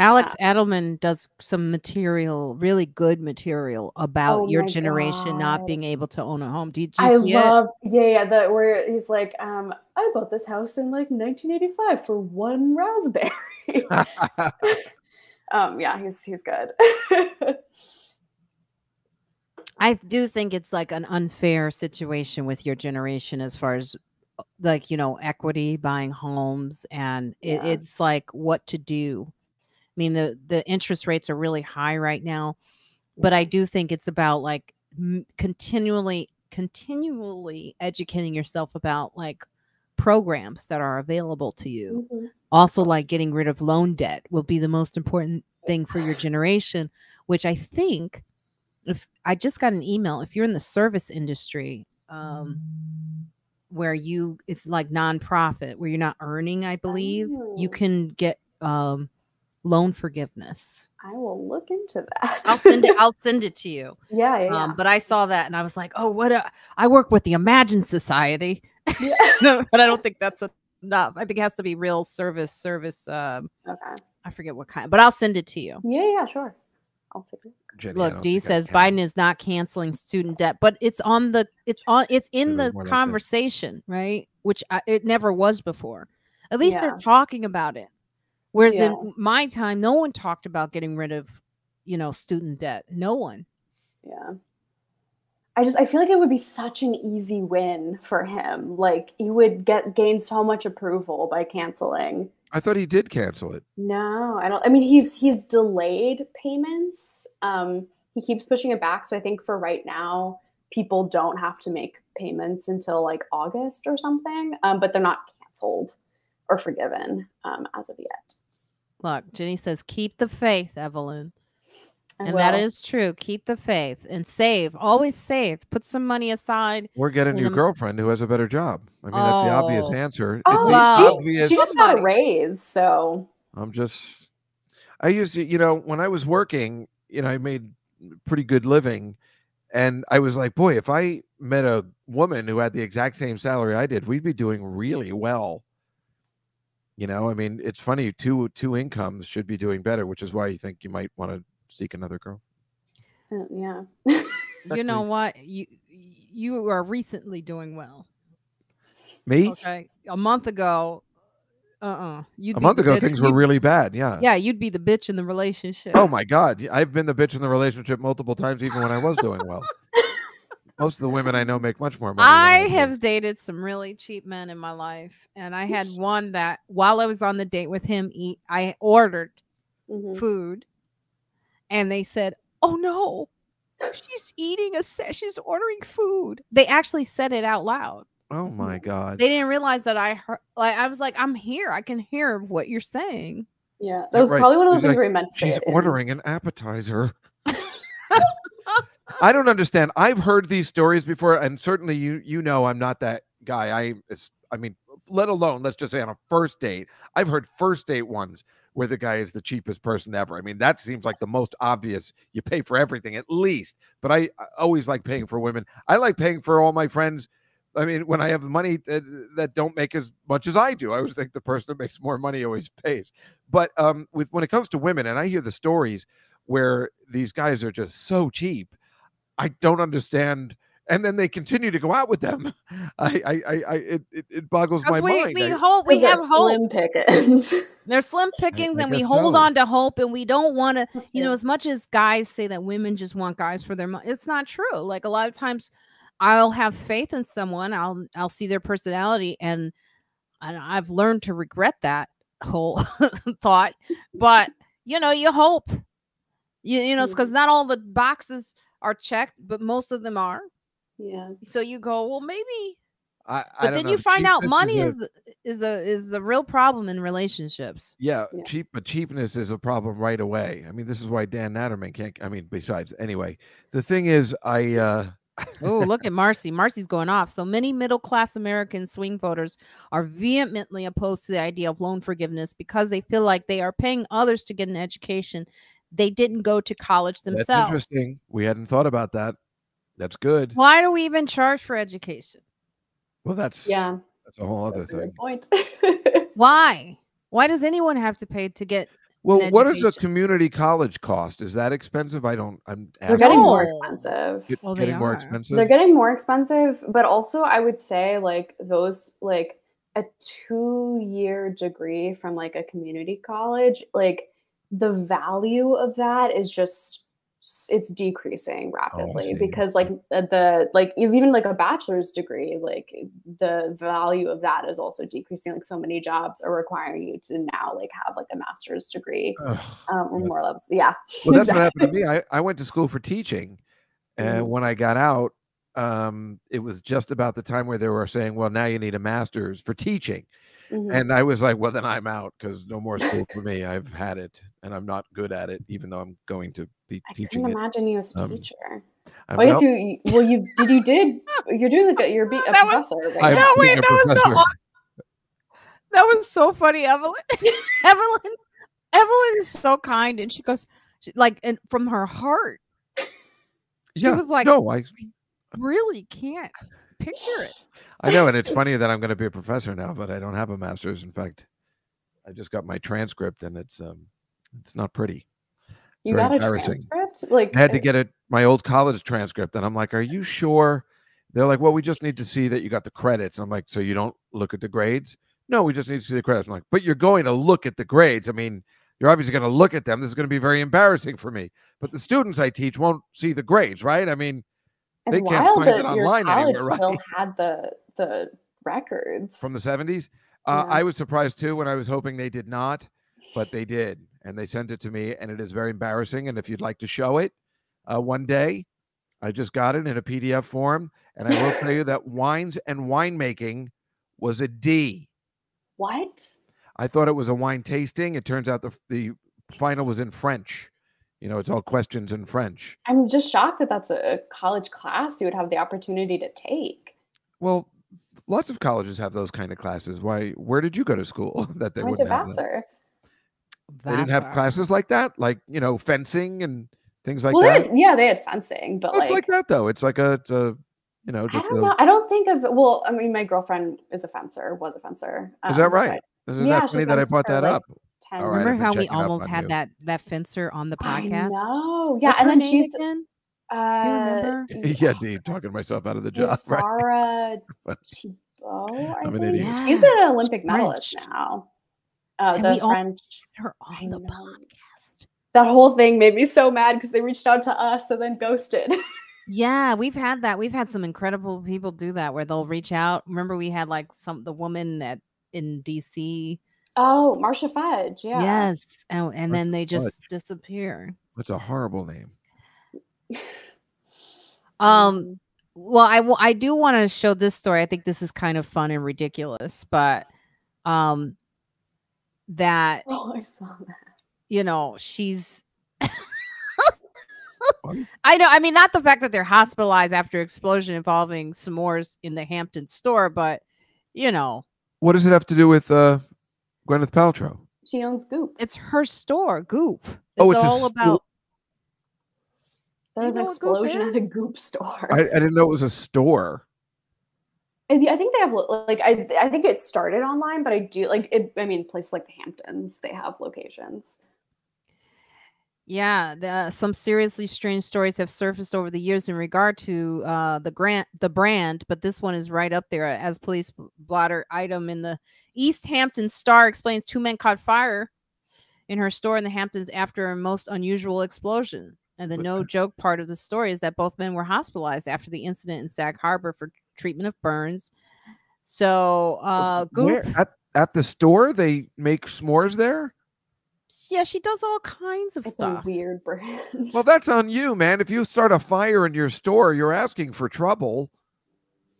Alex Edelman does some material, really good material about Oh your generation not being able to own a home. Did you i see love yeah yeah the where he's like um i bought this house in like 1985 for one raspberry (laughs) um yeah he's he's good? I do think it's like an unfair situation with your generation as far as like, you know, equity, buying homes, and it, Yeah. it's like what to do. I mean, the the interest rates are really high right now, but I do think it's about like m- continually continually educating yourself about like programs that are available to you Mhm. also like getting rid of loan debt will be the most important thing for your (sighs) generation which i think if i just got an email if you're in the service industry um where you it's like nonprofit where you're not earning i believe you Oh. can get um loan forgiveness i will look into that i'll send it (laughs) i'll send it to you yeah yeah, yeah. um but i saw that and i was like oh what a i work with the imagine society Yeah. (laughs) no, but i don't think that's enough i think it has to be real service service um okay I forget what kind, but I'll send it to you. yeah yeah sure i'll take it Jenny, Look, don't Dee think I says. Biden is not canceling student debt, but it's on the it's on it's in the was more like conversation, right? Which I, it never was before. At least Yeah. they're talking about it. Whereas Yeah. in my time, no one talked about getting rid of, you know, student debt. No one. Yeah. I just I feel like it would be such an easy win for him. Like he would get gain so much approval by canceling. I thought he did cancel it. No, I don't I mean he's he's delayed payments. Um he keeps pushing it back. So I think for right now, people don't have to make payments until like August or something. Um, but they're not canceled or forgiven um, as of yet. Look, Jenny says, keep the faith, Evelyn. And that will. is true. Keep the faith and save. Always save. Put some money aside. Or get a In new the- girlfriend who has a better job. I mean, that's the obvious Oh. answer. Oh, it's well, she, obvious. she just got a raise, so I'm just, I used to, you know, when I was working, you know, I made pretty good living. And I was like, boy, if I met a woman who had the exact same salary I did, we'd be doing really well. You know, I mean, it's funny, two two incomes should be doing better, which is why you think you might want to seek another girl. Uh, yeah. (laughs) You know what? You you are recently doing well. Me? Okay, a month ago, uh, uh you'd A month ago, bitch- things were you'd- really bad. Yeah. Yeah, you'd be the bitch in the relationship. Oh my God. I've been the bitch in the relationship multiple times, even when I was doing well. (laughs) Most of the women I know make much more money. than I do. have dated some really cheap men in my life, and I had one that while I was on the date with him, eat I ordered Mhm. food, and they said, "Oh no, she's eating a se- she's ordering food." They actually said it out loud. Oh my God. They didn't realize that I heard. Like I was like, "I'm here. I can hear what you're saying." Yeah, that was right. probably one of those She's things like, where you meant to She's ordering an appetizer. (laughs) (laughs) (laughs) I don't understand. I've heard these stories before, and certainly you you know I'm not that guy. I I mean, let alone let's just say on a first date. I've heard first date ones where the guy is the cheapest person ever. I mean, that seems like the most obvious. You pay for everything at least. But I, I always like paying for women. I like paying for all my friends. I mean, when I have money that, that don't make as much as I do, I always think the person that makes more money always pays. But um, with when it comes to women, and I hear the stories where these guys are just so cheap, I don't understand. And then they continue to go out with them. (laughs) I, I, I, I it, it, it boggles my we mind. we I- hope we have hope. slim pickings. (laughs) They're slim pickings, and we guess hold so. on to hope, and we don't want to. That's You know, as much as guys say that women just want guys for their money, it's not true. Like a lot of times, I'll have faith in someone. I'll I'll see their personality, and and I've learned to regret that whole (laughs) thought. But you know, you hope. You you know, because mm-hmm. not all the boxes are checked, but most of them are. yeah. So you go, well, maybe. I, I But then know. you find out Cheapness money a- is is a is a real problem in relationships. Yeah, Yeah. cheap, but cheapness is a problem right away. I mean, this is why Dan Natterman can't. I mean, besides, anyway, the thing is, I uh Oh, look at (laughs) Marcy. Marcy's going off. So many middle class American swing voters are vehemently opposed to the idea of loan forgiveness because they feel like they are paying others to get an education. They didn't go to college that's themselves. interesting. We hadn't thought about that. That's good. Why do we even charge for education? Well, that's Yeah. that's a whole other That's thing. point. (laughs) Why? Why does anyone have to pay to get Well, what does a community college cost? Is that expensive? I don't. I'm They're asking. getting more expensive. Get- Well, getting more expensive. They're getting more expensive, but also I would say like those like a two year degree from like a community college, like the value of that is just it's decreasing rapidly see. because like the, like even like a bachelor's degree like the value of that is also decreasing like so many jobs are requiring you to now like have like a master's degree (sighs) um, or more levels yeah Well, that's what happened to (laughs) me. I, I went to school for teaching, and Mhm. when I got out, um, it was just about the time where they were saying, "Well, now you need a master's for teaching," Mhm. and I was like, "Well, then I'm out because no more school for me. I've had it, and I'm not good at it, even though I'm going to be I teaching couldn't it." imagine you as a Um, teacher. I'm Well, I guess you, you well you did you did you're doing like a, you're being (laughs) a That was- right No, wait, a that was the professor. (laughs) That was so funny, Evelyn. (laughs) Evelyn, Evelyn is so kind, and she goes, she, like, and from her heart, yeah, was like- no, I really can't picture it. I know, and it's funny that I'm going to be a professor now, but I don't have a master's. In fact, I just got my transcript, and it's um, it's not pretty. You very got a transcript? Like I had to uh, get it my old college transcript, and I'm like, "Are you sure?" They're like, "Well, we just need to see that you got the credits." I'm like, "So you don't look at the grades?" No, we just need to see the credits. I'm like, "But you're going to look at the grades. I mean, you're obviously going to look at them. This is going to be very embarrassing for me." But the students I teach won't see the grades, right? I mean, it's they can't find it online college anywhere, still had the the records. from the 70s. Uh, Yeah. I was surprised too when I was hoping they did not, but they did, and they sent it to me, and it is very embarrassing. And if you'd like to show it uh, one day, I just got it in a PDF form, and I will tell you that wines and winemaking was a D. what? I thought it was a wine tasting. It turns out the the final was in French. You know, it's all questions in French. I'm just shocked that that's a college class you would have the opportunity to take. Well, lots of colleges have those kind of classes. Why? Where did you go to school (laughs) that they I went to wouldn't have that? Vassar. They didn't have classes like that, like you know, fencing and things like well, they that. had, yeah, they had fencing, but Well, it's like, like that though. It's like a, it's a you know, I don't a, know. I don't think of well. I mean, my girlfriend is a fencer, was a fencer. is um, that so right? I- Isn't yeah, that funny that I brought that like, up? 10 All right, Remember how we almost had you. that that fencer on the podcast? know. Yeah, What's and then she's again? uh Do you remember? (laughs) yeah, Dean, talking myself out of the job. (laughs) Right? Sarah But- (laughs) Thibus, I I'm an think. idiot. She's Yeah, an Olympic she's medalist French. now. Uh, And the French. Her I on the podcast. That whole thing made me so mad because they reached out to us and then ghosted. Yeah, we've had that. We've had some incredible people do that where they'll reach out. Remember, we had like some the woman at in DC. Oh, Marcia Fudge. Yeah. Yes, and, and Marcia then they just Fudge. disappear. That's a horrible name. (laughs) Um, well, I w- I do want to show this story. I think this is kind of fun and ridiculous, but um, that (laughs) Oh, I saw that. you know she's. (laughs) I know. I mean, not the fact that they're hospitalized after explosion involving s'mores in the Hampton store, but you know, What does it have to do with uh, Gwyneth Paltrow? She owns Goop. it's her store, Goop. Oh, it's Oh, it's a all sto- about. There was an know what Goop explosion at a? Goop store. I, I didn't know it was a store. I I think they have like I I think it started online, but I do like it. I mean, places like the Hamptons, they have locations. Yeah, the, some seriously strange stories have surfaced over the years in regard to uh, the grant, the brand, but this one is right up there as police blotter item in the East Hampton Star explains two men caught fire in her store in the Hamptons after a most unusual explosion. And the no joke part of the story is that both men were hospitalized after the incident in Sag Harbor for treatment of burns. So, uh, Where- at at the store they make s'mores there. Yeah, she does all kinds of It's stuff. a weird brand. Well, that's on you, man. If you start a fire in your store, you're asking for trouble.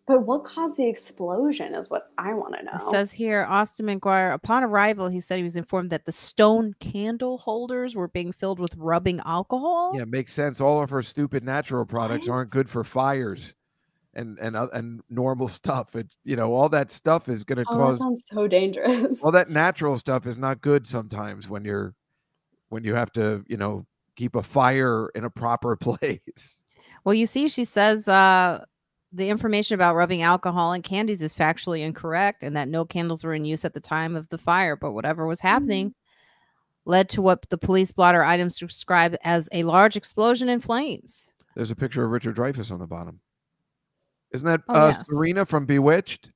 but what caused the explosion is what I want to know. It says here, Austin McGuire, upon arrival, he said he was informed that the stone candle holders were being filled with rubbing alcohol. Yeah, makes sense. All of her stupid natural products aren't good for fires and and uh, and normal (laughs) stuff. It you know all that stuff is going to oh, that cause sounds so dangerous. all that natural stuff is not good sometimes when you're when you have to you know keep a fire in a proper (laughs) place. Well, you see, she says uh, the information about rubbing alcohol and candies is factually incorrect and that no candles were in use at the time of the fire, but whatever was happening led to what the police blotter items described as a large explosion in flames. There's a picture of Richard Dreyfuss on the bottom. Isn't that Oh, uh, yes. Serena from Bewitched?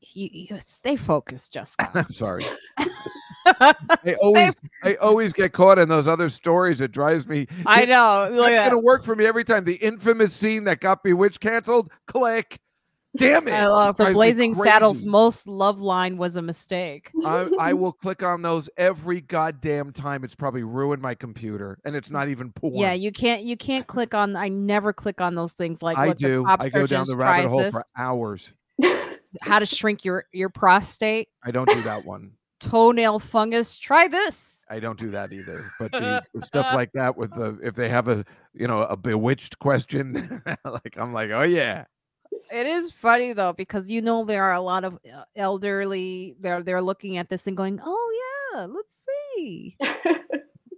You, you stay focused, Jessica. (laughs) I'm sorry. (laughs) I always I always get caught in those other stories. It drives me. I know. It's gonna work for me every time. The infamous scene that got Bewitched canceled. Click. Damn it. Oh, uh, I love for Blazing Saddles. Most love line was a mistake. (laughs) I, I will click on those every goddamn time. It's probably ruined my computer, and it's not even porn. Yeah, you can't you can't click on. I never click on those things like I do. I go down the rabbit hole for hours. (laughs) how to shrink your your prostate, I don't do that one. (laughs) toenail fungus. Try this. I don't do that either. But the, the stuff like that with the if they have a you know a bewitched question, like I'm like, oh yeah. It is funny though because you know there are a lot of uh, elderly. They're they're looking at this and going, "Oh yeah, let's see," (laughs) and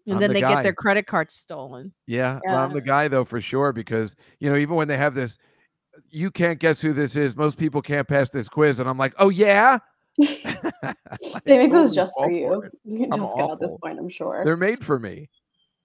I'm then the they guy. get their credit card stolen. Yeah, well, I'm the guy though for sure because you know even when they have this, you can't guess who this is. Most people can't pass this quiz, and I'm like, oh yeah. they make those just for you. it. You I'm just get at this point, I'm sure. They're made for me.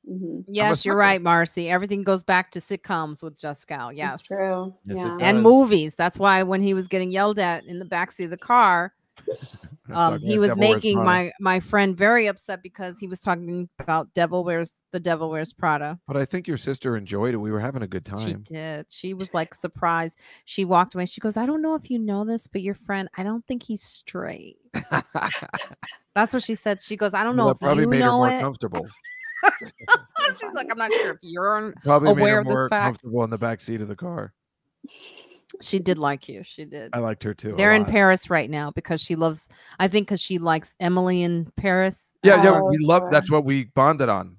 Mhm. Yes, you're right, Marcy. Everything goes back to sitcoms with Jessica. Yes, It's true. Yes, yeah. and movies. That's why when he was getting yelled at in the backseat of the car, (laughs) um, he was Devil making my my friend very upset because he was talking about Devil Wears the Devil Wears Prada. But I think your sister enjoyed it. We were having a good time. She did. She was like surprised. She walked away. She goes, "I don't know if you know this, but your friend, I don't think he's straight." (laughs) That's what she said. She goes, "I don't Well, know that probably if made you her more it." comfortable. (laughs) She's like, "I'm not sure if you're." Probably made aware her of this more fact. comfortable in the back seat of the car. She did like you. She did. I liked her too. They're in. Paris right now because she loves. I think because she likes Emily in Paris. Yeah, yeah, Oh, we love. sure. That's what we bonded on.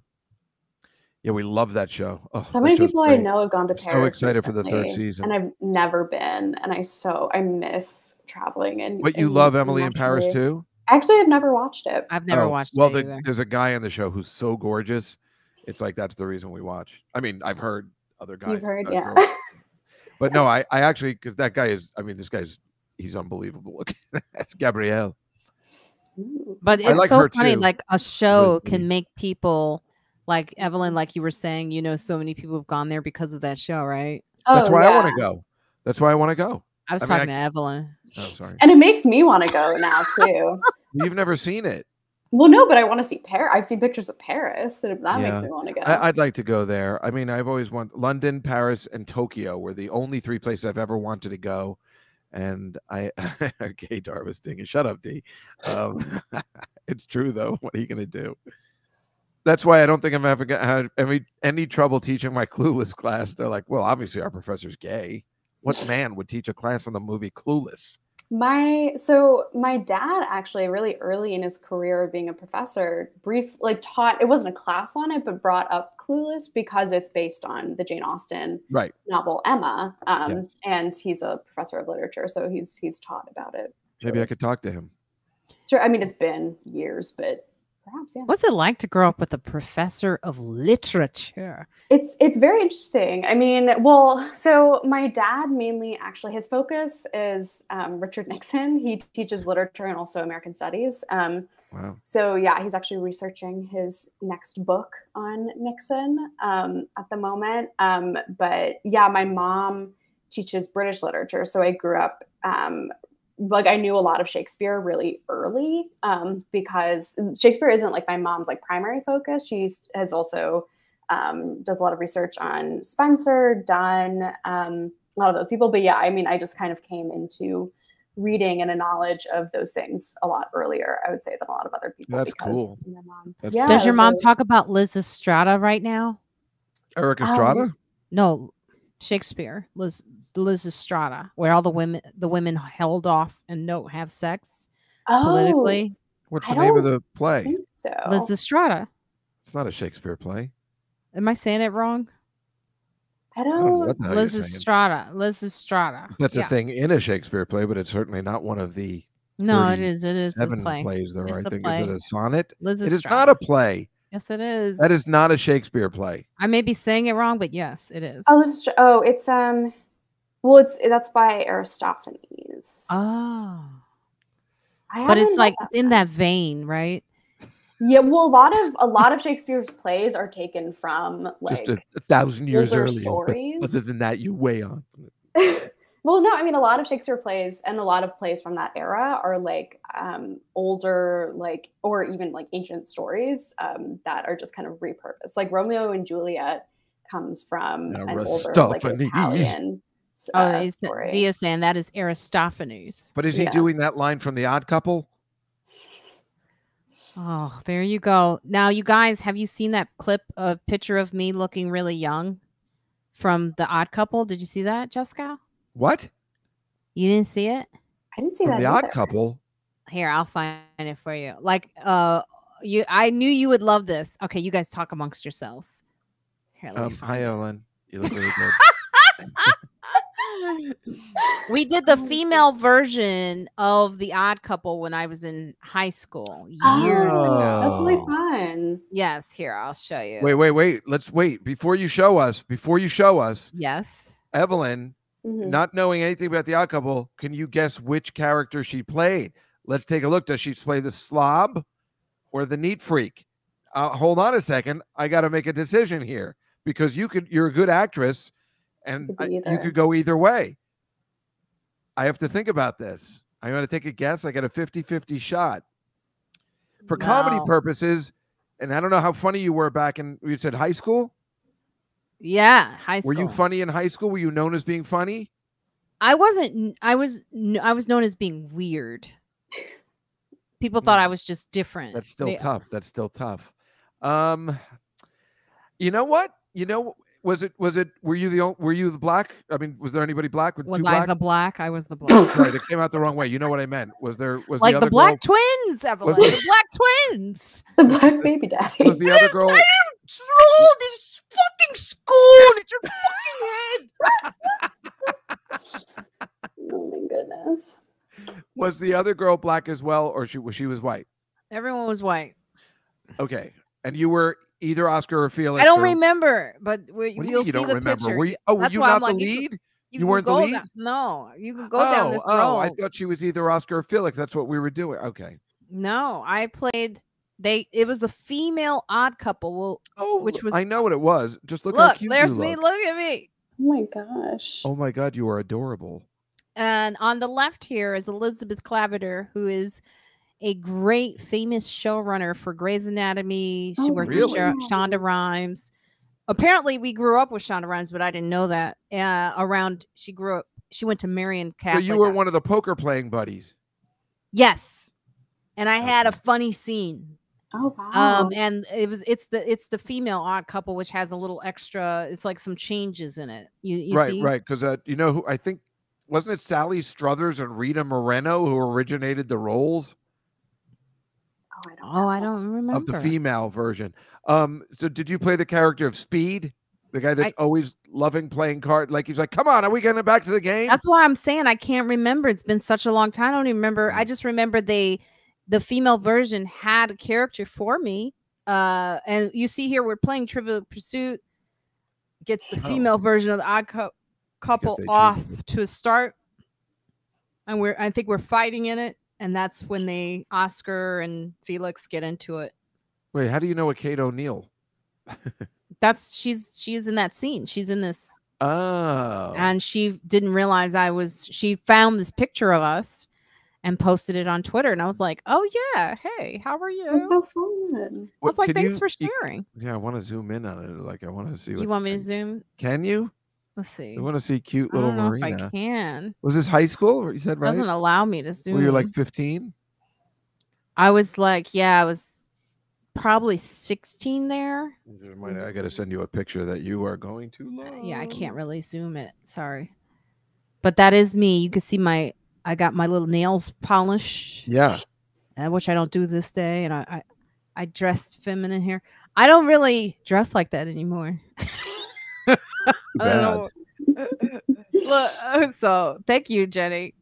Yeah, we love that show. Oh, So that many show's people I know have gone to I'm so Paris. excited for the third season. and I've never been, and I so I miss traveling. And But you and love Emily in Paris naturally- too. Actually, I've never watched it. I've never Oh, watched Well, it the, there's a guy on the show who's so gorgeous. It's like that's the reason we watch. I mean, I've heard other guys. You've heard, yeah. girls- (laughs) but no, I, I actually because that guy is. I mean, this guy's he's unbelievable looking. (laughs) that's Gabriel. But it's like so funny. too, Like a show Lindsay. can make people like Evelyn, like you were saying, you know, so many people have gone there because of that show, right? That's Oh, why I want to go. That's why I want to go. I was I mean, I talking to Evelyn. Oh, sorry. And it makes me want to go now too. You've never seen it. well, no, but I want to see Paris. I've seen pictures of Paris, and that Yeah. makes me want to go. I, I'd like to go there. I mean, I've always wanted London, Paris, and Tokyo were the only three places I've ever wanted to go. And I, (laughs) okay, Dar was stinging. Shut up, D. Um, (laughs) it's true though. What are you gonna do? That's why I don't think I'm ever gonna have any any trouble teaching my Clueless class. They're like, well, obviously our professor's gay. What man would teach a class on the movie Clueless? My so my dad actually really early in his career of being a professor, brief like taught it wasn't a class on it, but brought up Clueless because it's based on the Jane Austen Right. novel Emma. Um, Yes. and he's a professor of literature, so he's he's taught about it. Maybe I could talk to him. Sure, I mean it's been years, but perhaps yeah. What's it like to grow up with a professor of literature? It's it's very interesting. I mean, well, so my dad mainly actually his focus is um, Richard Nixon. He teaches literature and also American studies. Um, Wow. so yeah, he's actually researching his next book on Nixon um, at the moment. Um, but yeah, my mom teaches British literature, so I grew up um, like I knew a lot of Shakespeare really early um, because Shakespeare isn't like my mom's like primary focus. She has also um, does a lot of research on Spenser, Donne, um, a lot of those people. But yeah, I mean, I just kind of came into reading and a knowledge of those things a lot earlier, I would say, than a lot of other people. That's because cool. My mom. That's yeah, Does your mom really- talk about Liz Estrada right now? Erik Estrada. Um, No, Shakespeare. Liz Liz Estrada, where all the women the women held off and don't have sex Oh, politically. What's I the name of the play? think so. Liz It's not a Shakespeare play. Am I saying it wrong? I I don't know don't. what the hell you're Liz saying. Estrada. Liz Estrada. That's Yeah. a thing in a Shakespeare play, but it's certainly not one of the No, it is. It is the seven play. plays there It's. I the think is it a sonnet? Liz It is not a play. Yes, it is. That is not a Shakespeare play. I may be saying it wrong, but yes, it is. Oh, this oh, it's um. Well, it's that's by Aristophanes. Oh. I But it's like that in that vein, right? Yeah, well, a lot of a lot of Shakespeare's plays are taken from like Just a, a thousand years earlier. stories. Other than that, you weigh (laughs) on. well, no, I mean a lot of Shakespeare plays and a lot of plays from that era are like um, older, like or even like ancient stories um, that are just kind of repurposed. Like Romeo and Juliet comes from an older like Aristophanes. Italian s- Oh, uh, he's, story. Dia saying that is Aristophanes. But is he Yeah. doing that line from The Odd Couple? Oh, there you go. Now, you guys, have you seen that clip of picture of me looking really young from The Odd Couple? Did you see that, Jessica? What? You didn't see it? I didn't see From that. The Odd. Couple? Here, I'll find it for you. Like, uh, you, I knew you would love this. Okay, you guys talk amongst yourselves. Here, let me Um, find hi. Ellen. You look really good. (laughs) (laughs) (laughs) we did the female version of the odd couple when i was in high school years Oh, ago That's really Oh. fun. yes here i'll show you wait, wait, wait. Let's wait. Before you show us, before you show us, yes Evelyn, Mhm. not knowing anything about The Odd Couple, can you guess which character she played? Let's take a look. Does she play the slob or the neat freak? Uh, hold on a second. I got to make a decision here because you could. You're a good actress, and Could I- you could go either way. I have to think about this. I'm going to take a guess. I got a 50-50 shot for comedy purposes. And I don't know how funny you were back in. You said high school. yeah high school Were you funny in high school? Were you known as being funny? i wasn't i was i was known as being weird people thought i was just different That's still They- tough. That's still tough. Um, you know what? You know, was it was it? Were you the on- were you the black? I mean, was there anybody black with was two i blacks? the black i was the (coughs) black Sorry, that came out the wrong way. You know what I meant? Was there was like the the, other black girl, twins evelyn the black twins (laughs) The Black Baby Daddy. was the other girl? Troll this fucking school at your fucking head (laughs) oh my goodness. Was the other girl black as well, or she was she was white? everyone was white Okay, and you were either Oscar or Felix. I don't or- remember, but we, What do you you'll mean see don't the remember? picture. Were you? Oh, were That's you why not I'm the like, you lead? You, You can weren't the lead? down- no, you can go down oh, this oh, road. I thought she was either Oscar or Felix. That's what we were doing. Okay. No, I played. They. It was a female odd couple. Well, Oh, Which was- I know what it was. Just look, how look, cute there's you me. look. Look at me. Oh my gosh. Oh my god, you are adorable. And on the left here is Elizabeth Klaviter, who is a great famous showrunner for Grey's Anatomy. She Oh, worked really? with Shonda Rhimes. Apparently, we grew up with Shonda Rhimes, but I didn't know that. Uh, around, she grew up. She went to Marian Catholic. so you were one of the poker playing buddies. Yes, and I had a funny scene. Oh wow. Um, and it was it's the it's the female odd couple, which has a little extra. It's like some changes in it. You, you right, see? right. Because uh, you know who I think wasn't it Sally Struthers and Rita Moreno who originated the roles I don't Oh, I don't remember. of the female version. Um, so did you play the character of Speed, the guy that's always loving playing card? Like he's like, "Come on, are we getting back to the game?" That's why I'm saying I can't remember. It's been such a long time. I don't even remember. I Mm. just remember they, the female version had a character for me. Uh, and you see here we're playing Trivial Pursuit. Gets the Oh. female version of the odd cou- couple off to a start, and we're I think we're fighting in it, and that's when they Oscar and Felix get into it. Wait, how do you know a Kate O'Neill? (laughs) That's she's she's in that scene. She's in this Oh, and she didn't realize I was she found this picture of us and posted it on Twitter and I was like, "Oh yeah, hey, how are you?" That's so fun. I was like, "Thanks you- for you- sharing." yeah, I want to zoom in on it. Like I want to see. You, want me to zoom? Can you? Let's see. I want to see cute I little know Marina. if I can. Was this high school? You said It right? doesn't allow me to zoom. Were you like 15? I was like, yeah, I was probably 16 there. I got to send you a picture that you are going to love. Yeah, I can't really zoom it. Sorry. But that is me. You can see my I got my little nails polished. Yeah. uh, which I don't do this day, and I, I I dress feminine here. I don't really dress like that anymore. (laughs) I bad. don't know. Look, (laughs) uh, so thank you, Jenny.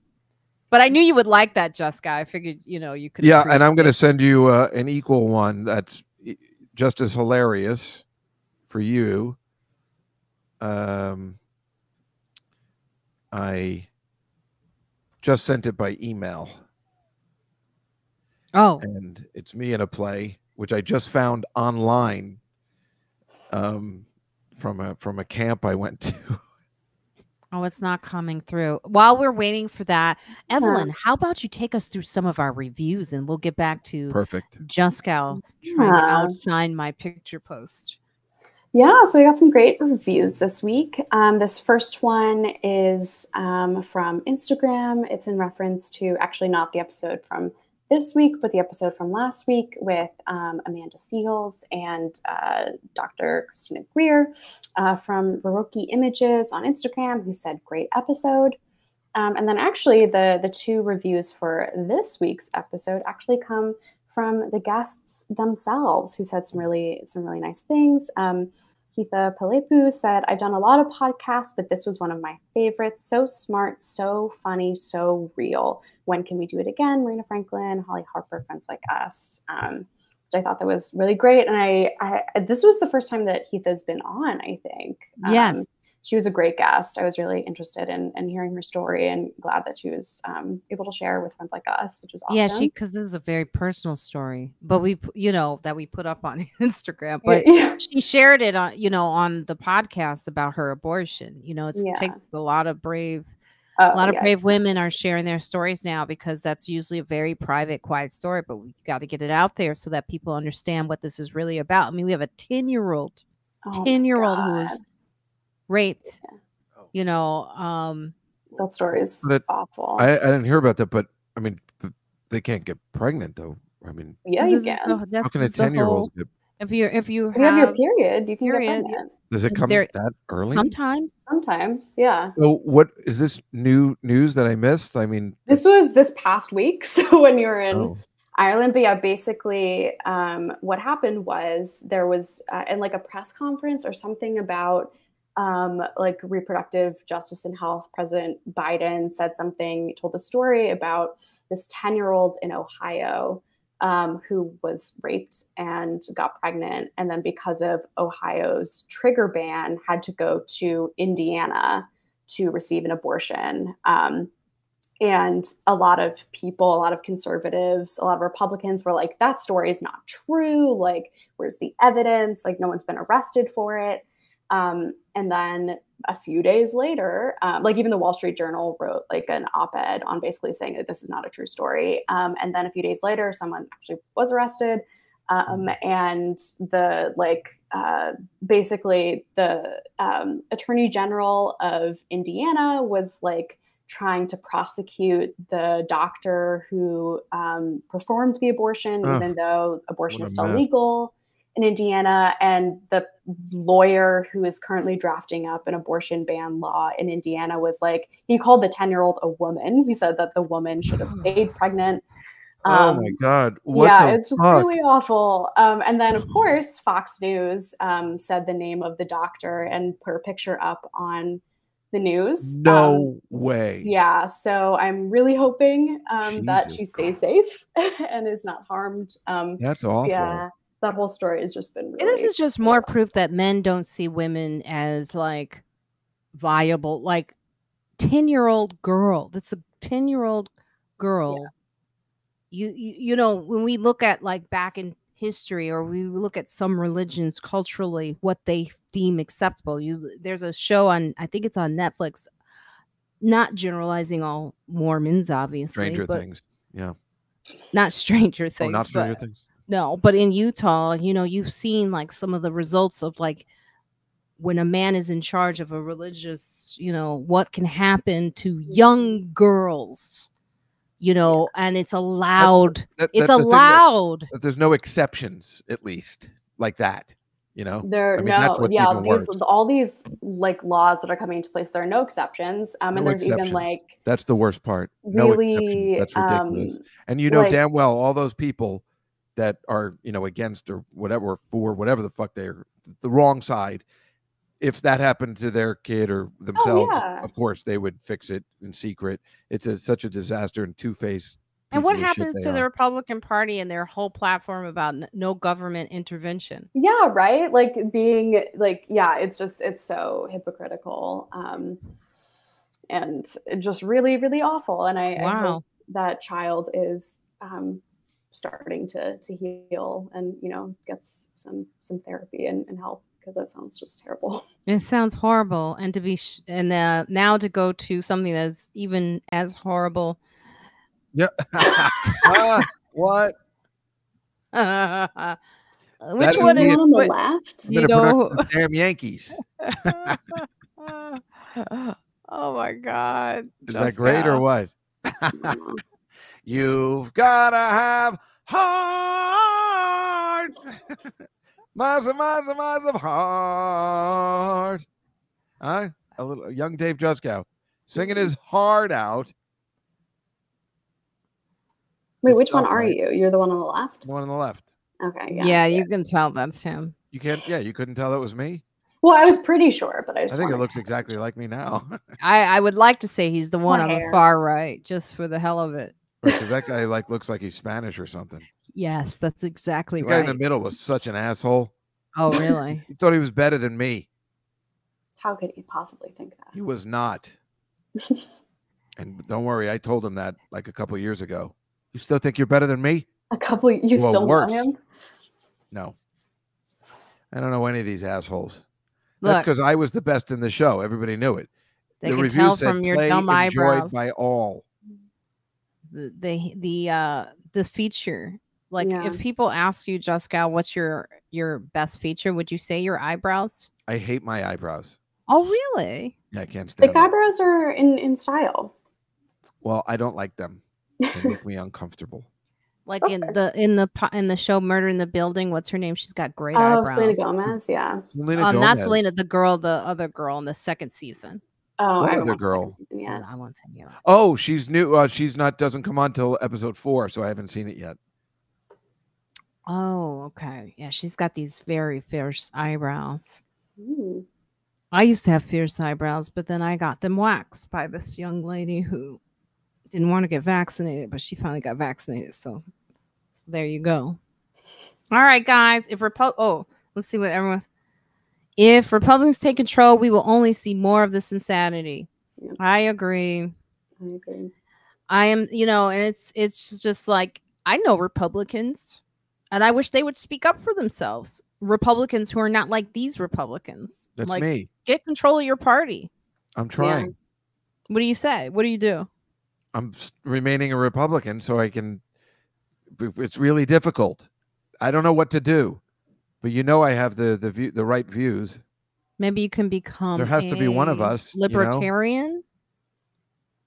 But I knew you would like that, Jessica. I figured you know you could. Yeah, and I'm going to send you uh, an equal one that's just as hilarious for you. Um, I just sent it by email. Oh, and it's me in a play which I just found online um, from a from a camp I went to. (laughs) oh, it's not coming through. While we're waiting for that, Evelyn, how about you take us through some of our reviews, and we'll get back to Perfect. Jessica trying to outshine my picture post. Yeah, so we got some great reviews this week. Um, this first one is um, from Instagram. It's in reference to actually not the episode from this week, but the episode from last week with um, Amanda Seales and uh, Dr. Christina Greer uh, from Baroque Images on Instagram, who said, Great episode. Um, and then actually, the, the two reviews for this week's episode actually come from the guests themselves who said some really some really nice things. Um, Keitha Palepu said, I've done a lot of podcasts, but this was one of my favorites. So smart, so funny, so real. When can we do it again? Marina Franklin, Holly Harper, friends like us. Um, which I thought that was really great. And I, I this was the first time that Keitha's been on, I think. Um, Yes. She was a great guest. I was really interested in, in hearing her story and glad that she was um, able to share with friends like us, which was awesome. Yeah, she because this is a very personal story, but we, you know, that we put up on (laughs) Instagram. But yeah. (laughs) she shared it on, you know, on the podcast about her abortion. You know, it's, Yeah. it takes a lot of brave, Oh, a lot of yeah. brave women are sharing their stories now because that's usually a very private, quiet story. But we got to get it out there so that people understand what this is really about. I mean, we have a ten-year-old, Oh ten-year-old who God. Was raped. Oh. You know, um, that story is That- awful. I, I didn't hear about that, but I mean, they can't get pregnant though. I mean, yeah, this you is can. the- that's how can a ten-year-old get? If you if you If you have your period, you can period, get pregnant. Does it come There- that early? sometimes Sometimes, yeah. So what is this new news that I missed? I mean, This was this past week, (laughs) so when you were in oh, Ireland, but yeah, basically, um, what happened was there was uh, in like a press conference or something about um, like reproductive justice and health. President Biden said something, told the story about this ten-year-old in Ohio um, who was raped and got pregnant, and then because of Ohio's trigger ban, had to go to Indiana to receive an abortion. Um, and a lot of people, a lot of conservatives, a lot of Republicans were like, that story is not true. Like, where's the evidence? Like, no one's been arrested for it. Um, and then a few days later, um, like even the Wall Street Journal wrote like an op-ed on basically saying that this is not a true story. Um, and then a few days later, someone actually was arrested, um, and the like uh, basically the um, Attorney General of Indiana was like trying to prosecute the doctor who um, performed the abortion, Ugh, even though abortion is still mess. legal in Indiana, and the lawyer who is currently drafting up an abortion ban law in Indiana was like, he called the 10 year old a woman. He said that the woman should have stayed (sighs) pregnant. oh Um, my god. What yeah, it's just fuck? really awful. Um, and then, of (sighs) course, Fox News um, said the name of the doctor and put her picture up on the news. No Um, way. Yeah, so I'm really hoping um, that she stays safe (laughs) and is not harmed. Um, That's awful. yeah, that whole story has just been really. This is just more proof that men don't see women as like viable, like 10 year old girl. That's a 10 year old girl. You, you, you know, when we look at like back in history or we look at some religions culturally, what they deem acceptable. You, there's a show on, I think it's on Netflix, not generalizing all Mormons, obviously, Stranger but Things. Yeah. not Stranger Things. oh, not but- Stranger Things. No, but in Utah, you know, you've seen like some of the results of like when a man is in charge of a religious, you know, what can happen to young girls, you know, and it's allowed. That- It's that's that- allowed. that there's no exceptions, at least like that. You know. There, I mean, no, what's yeah, these all these like laws that are coming into place. There are no exceptions, um, and No there's even like That's the worst part. No exceptions. really, That's ridiculous. um, and you know like- damn well all those people that are you know against or whatever or for whatever the fuck they're the wrong side. If that happened to their kid or themselves, Oh, yeah. of course they would fix it in secret. It's a, such a disaster and two faced. And what happens to the Republican Party and their whole platform about n- no government intervention? yeah, right. Like being like, yeah, it's just it's so hypocritical, um, and just really, really awful. And I, I hope that child is um, starting to to heal and you know gets some some therapy and, and help because that sounds just terrible. (laughs) It sounds horrible, and to be sh- and uh, now to go to something that's even as horrible. Yeah. (laughs) Ah, what? (laughs) Which That is one the- is on the what- left? You know? damn Yankees. oh my god! Is that great or what? You've gotta have heart. (laughs) miles and miles and miles of heart. Huh? A little young Dave Juskow singing his heart out. Wait, Good which one are right? you? You're the one on the left. The one on the left. Okay, Yeah, yeah. you can tell that's him. You can't. Yeah, you couldn't tell that was me. Well, I was pretty sure, but I I think it looks exactly (laughs) like me now. (laughs) I I would like to say he's the one on the far right, just for the hell of it. Because that guy like looks like he's Spanish or something. Yes, that's exactly right. The guy in the middle was such an asshole. oh, (laughs) really? He thought he was better than me. How could he possibly think that? He was not. (laughs) and don't worry, I told him that like a couple years ago. You still think you're better than me? A couple. You Well, still worse. know him? No. I don't know any of these assholes. That's because I was the best in the show. Everybody knew it. they the can review tell said from your play dumb enjoyed eyebrows. by all. The the the uh the feature. Like Yeah. if people ask you, Jessica, what's your your best feature? Would you say your eyebrows? I hate my eyebrows. Oh, really? Yeah, I can't stand Thick them. eyebrows are in in style. Well, I don't like them. They make me uncomfortable. (laughs) Like That's in the in the po- in the show Murder in the Building. What's her name? She's got great Oh, eyebrows. Selena Gomez. Yeah. Selena Um, not Selena, the girl, the other girl in the second season. Oh, What I other the girl? Yeah. I won't tell you. Oh, she's new. Uh, she's not doesn't come on till episode four, so I haven't seen it yet. Oh, okay. Yeah, she's got these very fierce eyebrows. Ooh. I used to have fierce eyebrows, but then I got them waxed by this young lady who didn't want to get vaccinated, but she finally got vaccinated. So there you go. All right, guys. If Repu- oh, let's see what everyone. If Republicans take control, we will only see more of this insanity. Yeah. I agree. I agree. I am, you know, and it's it's just like I know Republicans, and I wish they would speak up for themselves. Republicans who are not like these Republicans. That's like, me. Get control of your party. I'm trying. What do you say? What do you do? I'm remaining a Republican so I can. It's really difficult. I don't know what to do, but you know I have the the view the right views. Maybe you can become. There has to be one of a us, you know? Libertarian.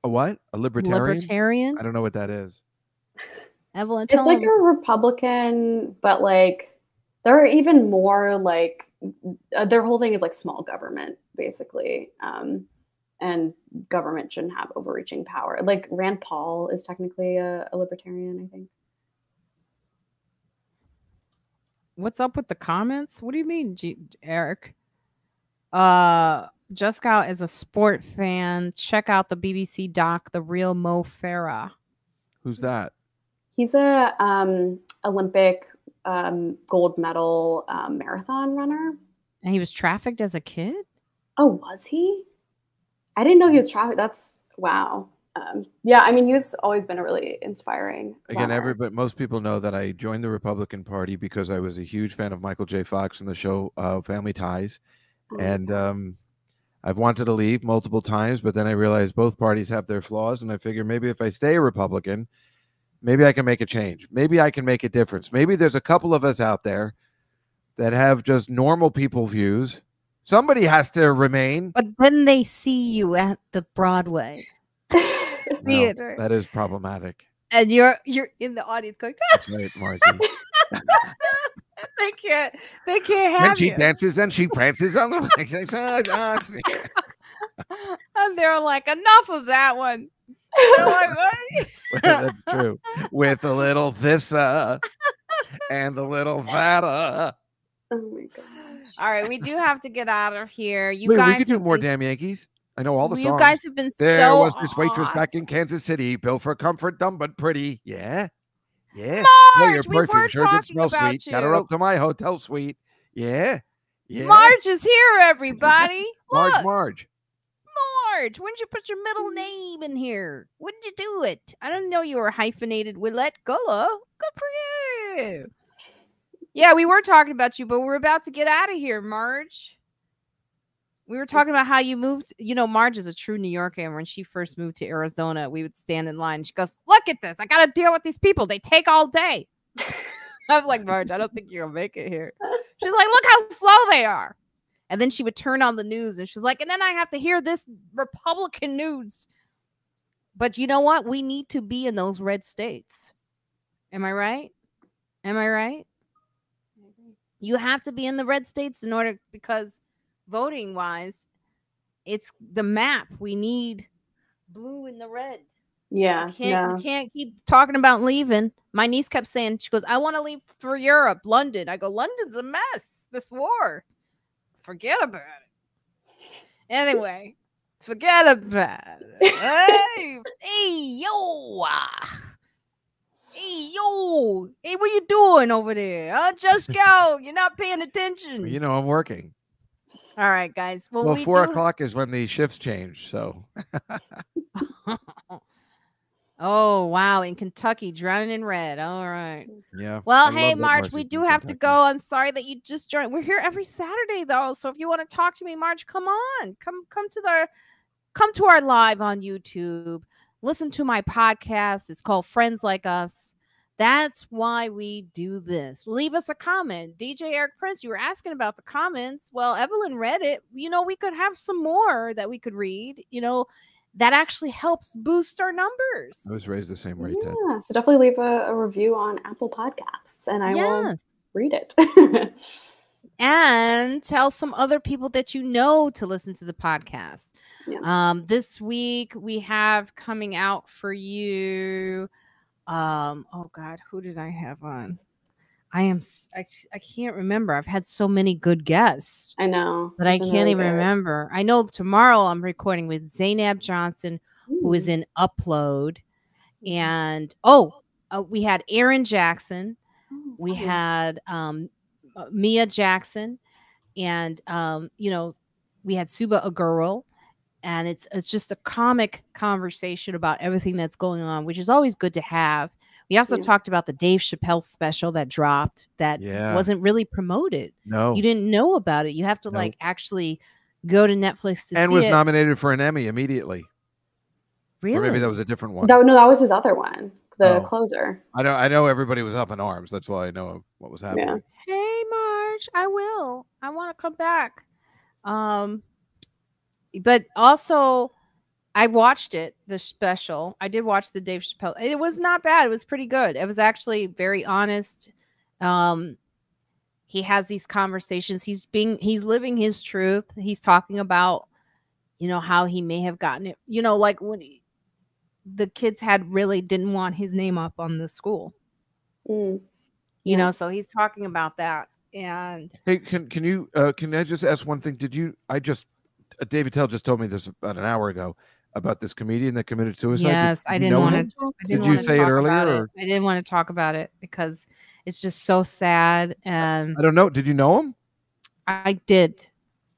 A what? A libertarian? Libertarian. I don't know what that is. Evelyn, It's like him. a Republican, but like there are even more like uh, their whole thing is like small government, basically. Um, and government shouldn't have overreaching power. Like Rand Paul is technically a, a libertarian, I think. What's up with the comments? What do you mean, G- Eric? Uh, Jessica is a sport fan. Check out the BBC doc, The Real Mo Farah. Who's that? He's a um, Olympic um, gold medal um, marathon runner. And he was trafficked as a kid. Oh, was he? I didn't know he was trafficked. That's wow. Um, yeah, I mean, he's always been a really inspiring. Again, runner. everybody, most people know that I joined the Republican Party because I was a huge fan of Michael J. Fox and the show uh, Family Ties, Oh, and um, I've wanted to leave multiple times, but then I realized both parties have their flaws, and I figure maybe if I stay a Republican, maybe I can make a change. Maybe I can make a difference. Maybe there's a couple of us out there that have just normal people views. Somebody has to remain. But then they see you at the Broadway (laughs) (laughs) (laughs) No, theater, that is problematic. and you're you're in the audience going. That's right, (laughs) Marcy. they can't. They can't and have she you. dances and she prances on the. Ah, ah, and they're like, enough of that one. They're like, what? That's true. With a little this'a and a little that'a. oh my god. All right, we do have to get out of here. You Wait, guys, we could do more been- damn Yankees. I know all the You songs. guys have been so there so was this waitress back in. Kansas City, built for comfort, dumb but pretty. Yeah, yeah. Marge, oh, your we were sure did smell sweet. Got her up to my hotel suite. Yeah, yeah. Marge is here, everybody. (laughs) Marge, Look, Marge. Marge, when did you put your middle name in here? When did you do it? I didn't know you were hyphenated with Let Gullah. Good for you. Yeah, we were talking about you, but we're about to get out of here, Marge. We were talking about how you moved. You know, Marge is a true New Yorker. And when she first moved to Arizona, we would stand in line. She goes, Look at this. I got to deal with these people. They take all day. (laughs) I was like, Marge, I don't think you're going to make it here. She's like, Look how slow they are. And then she would turn on the news and she's like, And then I have to hear this Republican news. But you know what? We need to be in those red states. Am I right? Am I right? You have to be in the red states in order because voting wise, it's the map. We need blue and the red. Yeah, Can't yeah. you can't keep talking about leaving. My niece kept saying, she goes, I want to leave for Europe, London. I go, London's a mess. This war. Forget about it. Anyway, forget about it. hey, hey, yo. ah. Hey, yo. Hey, what you doing over there? Huh? Just go. You're not paying (laughs) attention. You know I'm working. All right, guys. Well, Well, we four do- o'clock is when the shifts change. So (laughs) oh wow, in Kentucky, drowning in red. All right. yeah. Well, I hey, Marge, we do have to go. I'm sorry that you just joined. We're here every Saturday though, so if you want to talk to me, Marge, come on, come come to the come to our live on YouTube. Listen to my podcast. It's called Friends Like Us. That's why we do this. Leave us a comment. DJ Eric Prince, you were asking about the comments. Well, Evelyn read it. You know, we could have some more that we could read. You know, that actually helps boost our numbers. I was raised the same way, Ted. Yeah, so definitely leave a, a review on Apple Podcasts and I will read it. (laughs) and tell some other people that you know to listen to the podcast. Yeah. Um, this week we have coming out for you. Um, oh God, who did I have on? I am I, I can't remember. I've had so many good guests, I know. but I can't really even good. remember. I know tomorrow I'm recording with Zainab Johnson, who is Ooh. in Upload, and oh, uh, we had Aaron Jackson Oh, we cool. had um, Mia Jackson, and um, you know, we had Suba Agurl, and it's it's just a comic conversation about everything that's going on, which is always good to have. We also Yeah. talked about the Dave Chappelle special that dropped that Yeah. wasn't really promoted. No. You didn't know about it. You have to No. like actually go to Netflix to and see was it. nominated for an Emmy immediately. really? Or maybe that was a different one. No, no, that was his other one, the Oh. closer. I know I know everybody was up in arms. That's why I know what was happening. hey Marge, I will. I want to come back. Um but also I watched it, the special. I did watch the Dave Chappelle. It was not bad. It was pretty good. It was actually very honest. Um he has these conversations. He's being he's living his truth. He's talking about you know how he may have gotten it. You know like when he, the kids had really didn't want his name up on the school. Mm. You Yeah. know, so he's talking about that and Hey, can can you uh, can I just ask one thing? Did you? I just Dave Attell just told me this about an hour ago about this comedian that committed suicide. Yes, did I didn't want to. Did you say it earlier, about I didn't want to talk about it because it's just so sad. And I don't know. Did you know him? I did.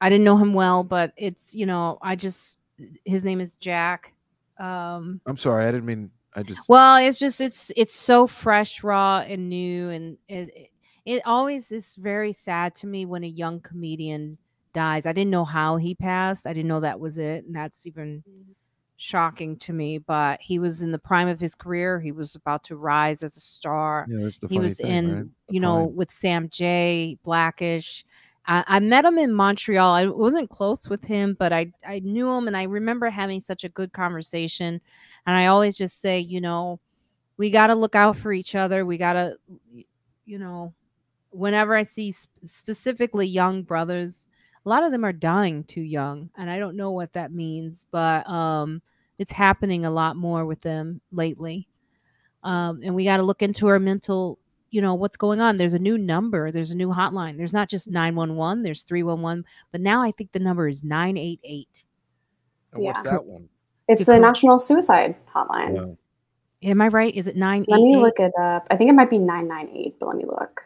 I didn't know him well, but it's you know I just his name is Jak. Um, I'm sorry. I didn't mean. I just. well, it's just it's it's so fresh, raw, and new, and it it, it always is very sad to me when a young comedian dies. I didn't know how he passed. I didn't know that was it, and that's even mm-hmm. shocking to me. But he was in the prime of his career. He was about to rise as a star. yeah, that's the he was thing, in, right? You know, prime. with Sam Jay, Blackish. I, I met him in Montreal. I wasn't close with him, but I I knew him, and I remember having such a good conversation. And I always just say, you know, we got to look out for each other. We got to, you know, whenever I see sp- specifically young brothers, a lot of them are dying too young, and I don't know what that means, but um, it's happening a lot more with them lately. Um, and we got to look into our mental, you know, what's going on. There's a new number, there's a new hotline. There's not just 911, there's 311, but now I think the number is 988. And what's yeah. that one? It's You the National Suicide Hotline. Wow. Am I right? Is it 988? Let me look it up. I think it might be 998, but let me look.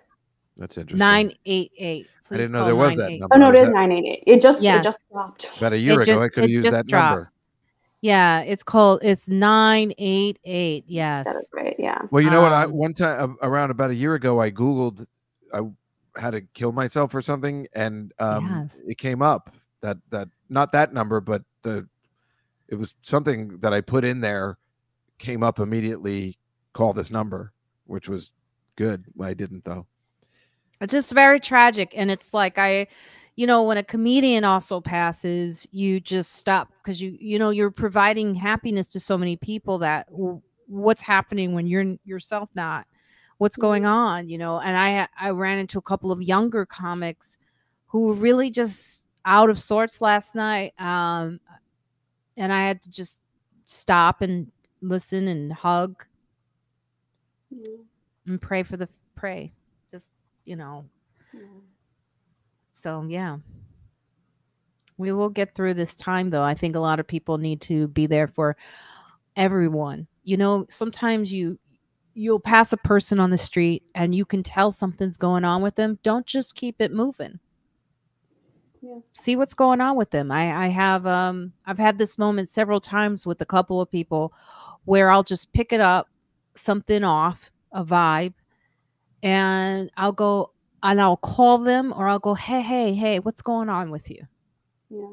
That's interesting. 988. I didn't know there was that 98. number. Oh no, it is, is nine eight eight. It just Yeah. it just dropped. About a year It ago, just- I could have it used just that number. Yeah, it's called it's 988. Yes. That is right. Yeah. Well, you know what? I Um, one time around about a year ago, I googled I had to kill myself or something, and um, Yes. it came up that that not that number, but the it was something that I put in there came up immediately. Call this number, which was good. I didn't though. It's just very tragic. And it's like I, you know, when a comedian also passes, you just stop because you, you know, you're providing happiness to so many people that what's happening when you're yourself not, what's going on, you know. And I I ran into a couple of younger comics who were really just out of sorts last night. Um and I had to just stop and listen and hug and pray for the pray. You know, so yeah. We will get through this time though. I think a lot of people need to be there for everyone. You know, sometimes you you'll pass a person on the street and you can tell something's going on with them. Don't just keep it moving. Yeah. See what's going on with them. I I have um I've had this moment several times with a couple of people where I'll just pick it up something off, a vibe, and I'll go and I'll call them or I'll go, hey, hey, hey, what's going on with you? Yeah.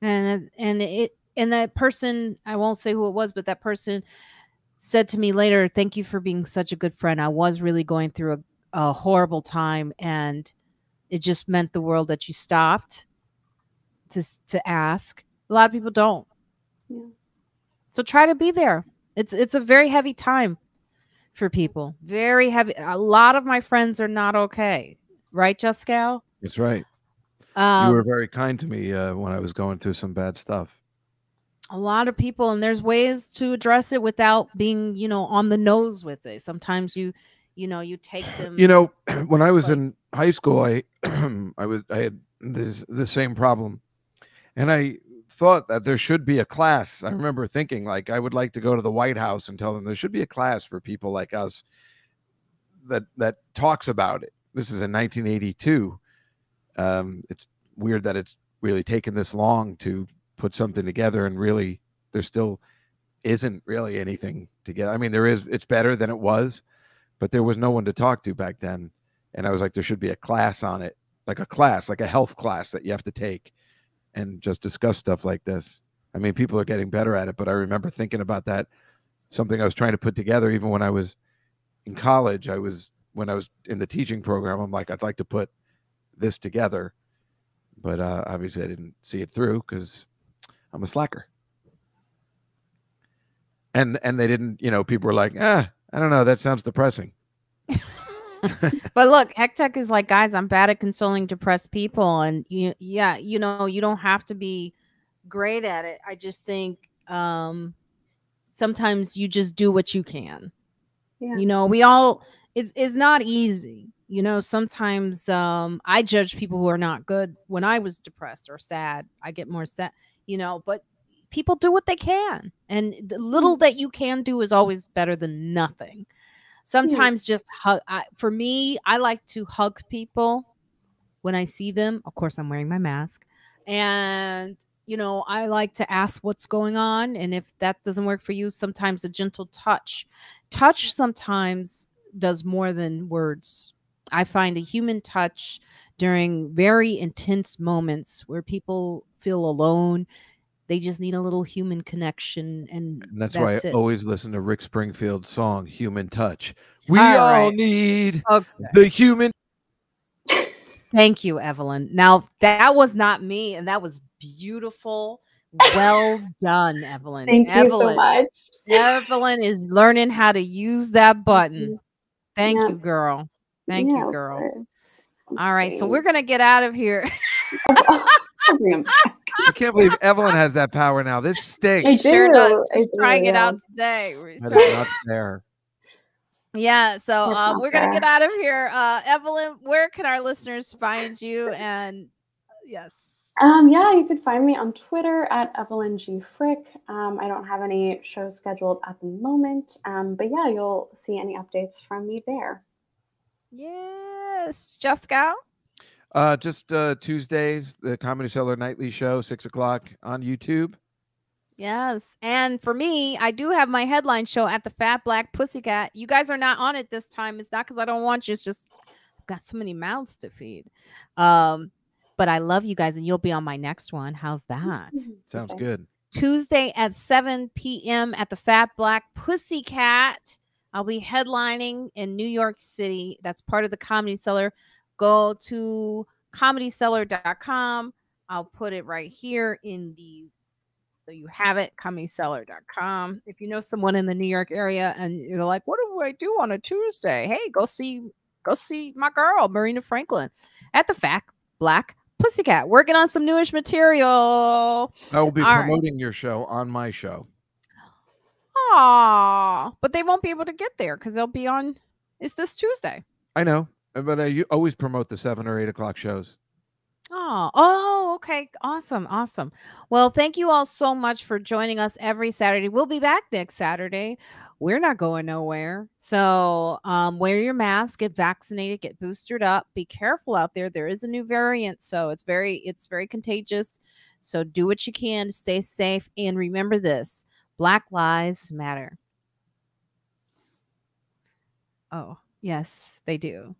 And and it and that person, I won't say who it was, but that person said to me later, "Thank you for being such a good friend. I was really going through a, a horrible time, and it just meant the world that you stopped to to ask. A lot of people don't. Yeah. So try to be there. It's it's a very heavy time for people. Very heavy. A lot of my friends are not okay. Right, Jessica? That's right. Um, you were very kind to me uh, when I was going through some bad stuff. a lot of people and there's ways to address it without being you know on the nose with it sometimes you you know you take them You know, (clears throat) when I was place. in high school, I (clears throat) I was I had this the same problem, and I thought that there should be a class. I remember thinking like I would like to go to the White House and tell them there should be a class for people like us that that talks about it. This is in 1982. Um, it's weird that it's really taken this long to put something together and really there still isn't really anything together. I mean, there is it's better than it was, but there was no one to talk to back then. And I was like, there should be a class on it, like a class, like a health class that you have to take and just discuss stuff like this. I mean, people are getting better at it, but I remember thinking about that, something I was trying to put together even when I was in college. I was when I was in the teaching program, I'm like, I'd like to put this together. But uh, obviously I didn't see it through because I'm a slacker. And and they didn't, you know, people were like, ah, I don't know, that sounds depressing. (laughs) (laughs) but look, Heck Tech is like, guys, I'm bad at consoling depressed people. And you yeah, you know, you don't have to be great at it. I just think um sometimes you just do what you can. Yeah. You know, we all it's it's not easy. You know, sometimes um I judge people who are not good when I was depressed or sad. I get more sad, you know, but people do what they can. And the little Mm. that you can do is always better than nothing. Hmm. Sometimes just hug I, for me, I like to hug people when I see them. Of course, I'm wearing my mask. And you know, I like to ask what's going on. And if that doesn't work for you, sometimes a gentle touch. Touch sometimes does more than words. I find a human touch during very intense moments where people feel alone. They just need a little human connection. And, And that's, why I it. always listen to Rick Springfield's song "Human Touch." We All all right. need Okay. the human. Thank you, Evelyn. Now that was not me, and that was beautiful. Well (laughs) done, Evelyn. Thank you Evelyn, so much. Evelyn is learning how to use that button. Thank Yeah. you, girl. Thank Yeah, you, girl. course. All right, so we're gonna get out of here. (laughs) Oh, I'll bring 'em back. I can't believe Evelyn has that power now. This stinks. I sure do, does. I She's trying do, it out yeah. today. We're That trying- is not fair. Yeah, so um, we're gonna get out of here. Uh, Evelyn, where can our listeners find you? And yes, Um, yeah, you could find me on Twitter at Evelyn G Frick. Um, I don't have any shows scheduled at the moment, um, but yeah, you'll see any updates from me there. yes, Jessica. Uh, just uh, Tuesdays, the Comedy Cellar Nightly Show, six o'clock on YouTube. Yes. And for me, I do have my headline show at the Fat Black Pussycat. You guys are not on it this time. It's not because I don't want you. It's just I've got so many mouths to feed. Um, but I love you guys, and you'll be on my next one. How's that? Sounds good. Tuesday at 7 p.m. at the Fat Black Pussycat. I'll be headlining in New York City. That's part of the Comedy Cellar. Go to comedycellar.com. I'll put it right here in the so you have it comedycellar.com. If you know someone in the New York area and you're like, what do I do on a Tuesday? Hey, go see go see my girl, Marina Franklin, at the Fat Black Pussycat, working on some newish material. I will be All right. promoting your show on my show. Aw, but they won't be able to get there because they'll be on. It's this Tuesday. I know, but I u- always promote the seven or eight o'clock shows. Oh, oh, okay. Awesome. Awesome. Well, thank you all so much for joining us every Saturday. We'll be back next Saturday. We're not going nowhere. So um, wear your mask, get vaccinated, get boosted up. Be careful out there. There is a new variant. So it's very, it's very contagious. So do what you can to stay safe. And remember this Black Lives Matter. Oh, yes, they do.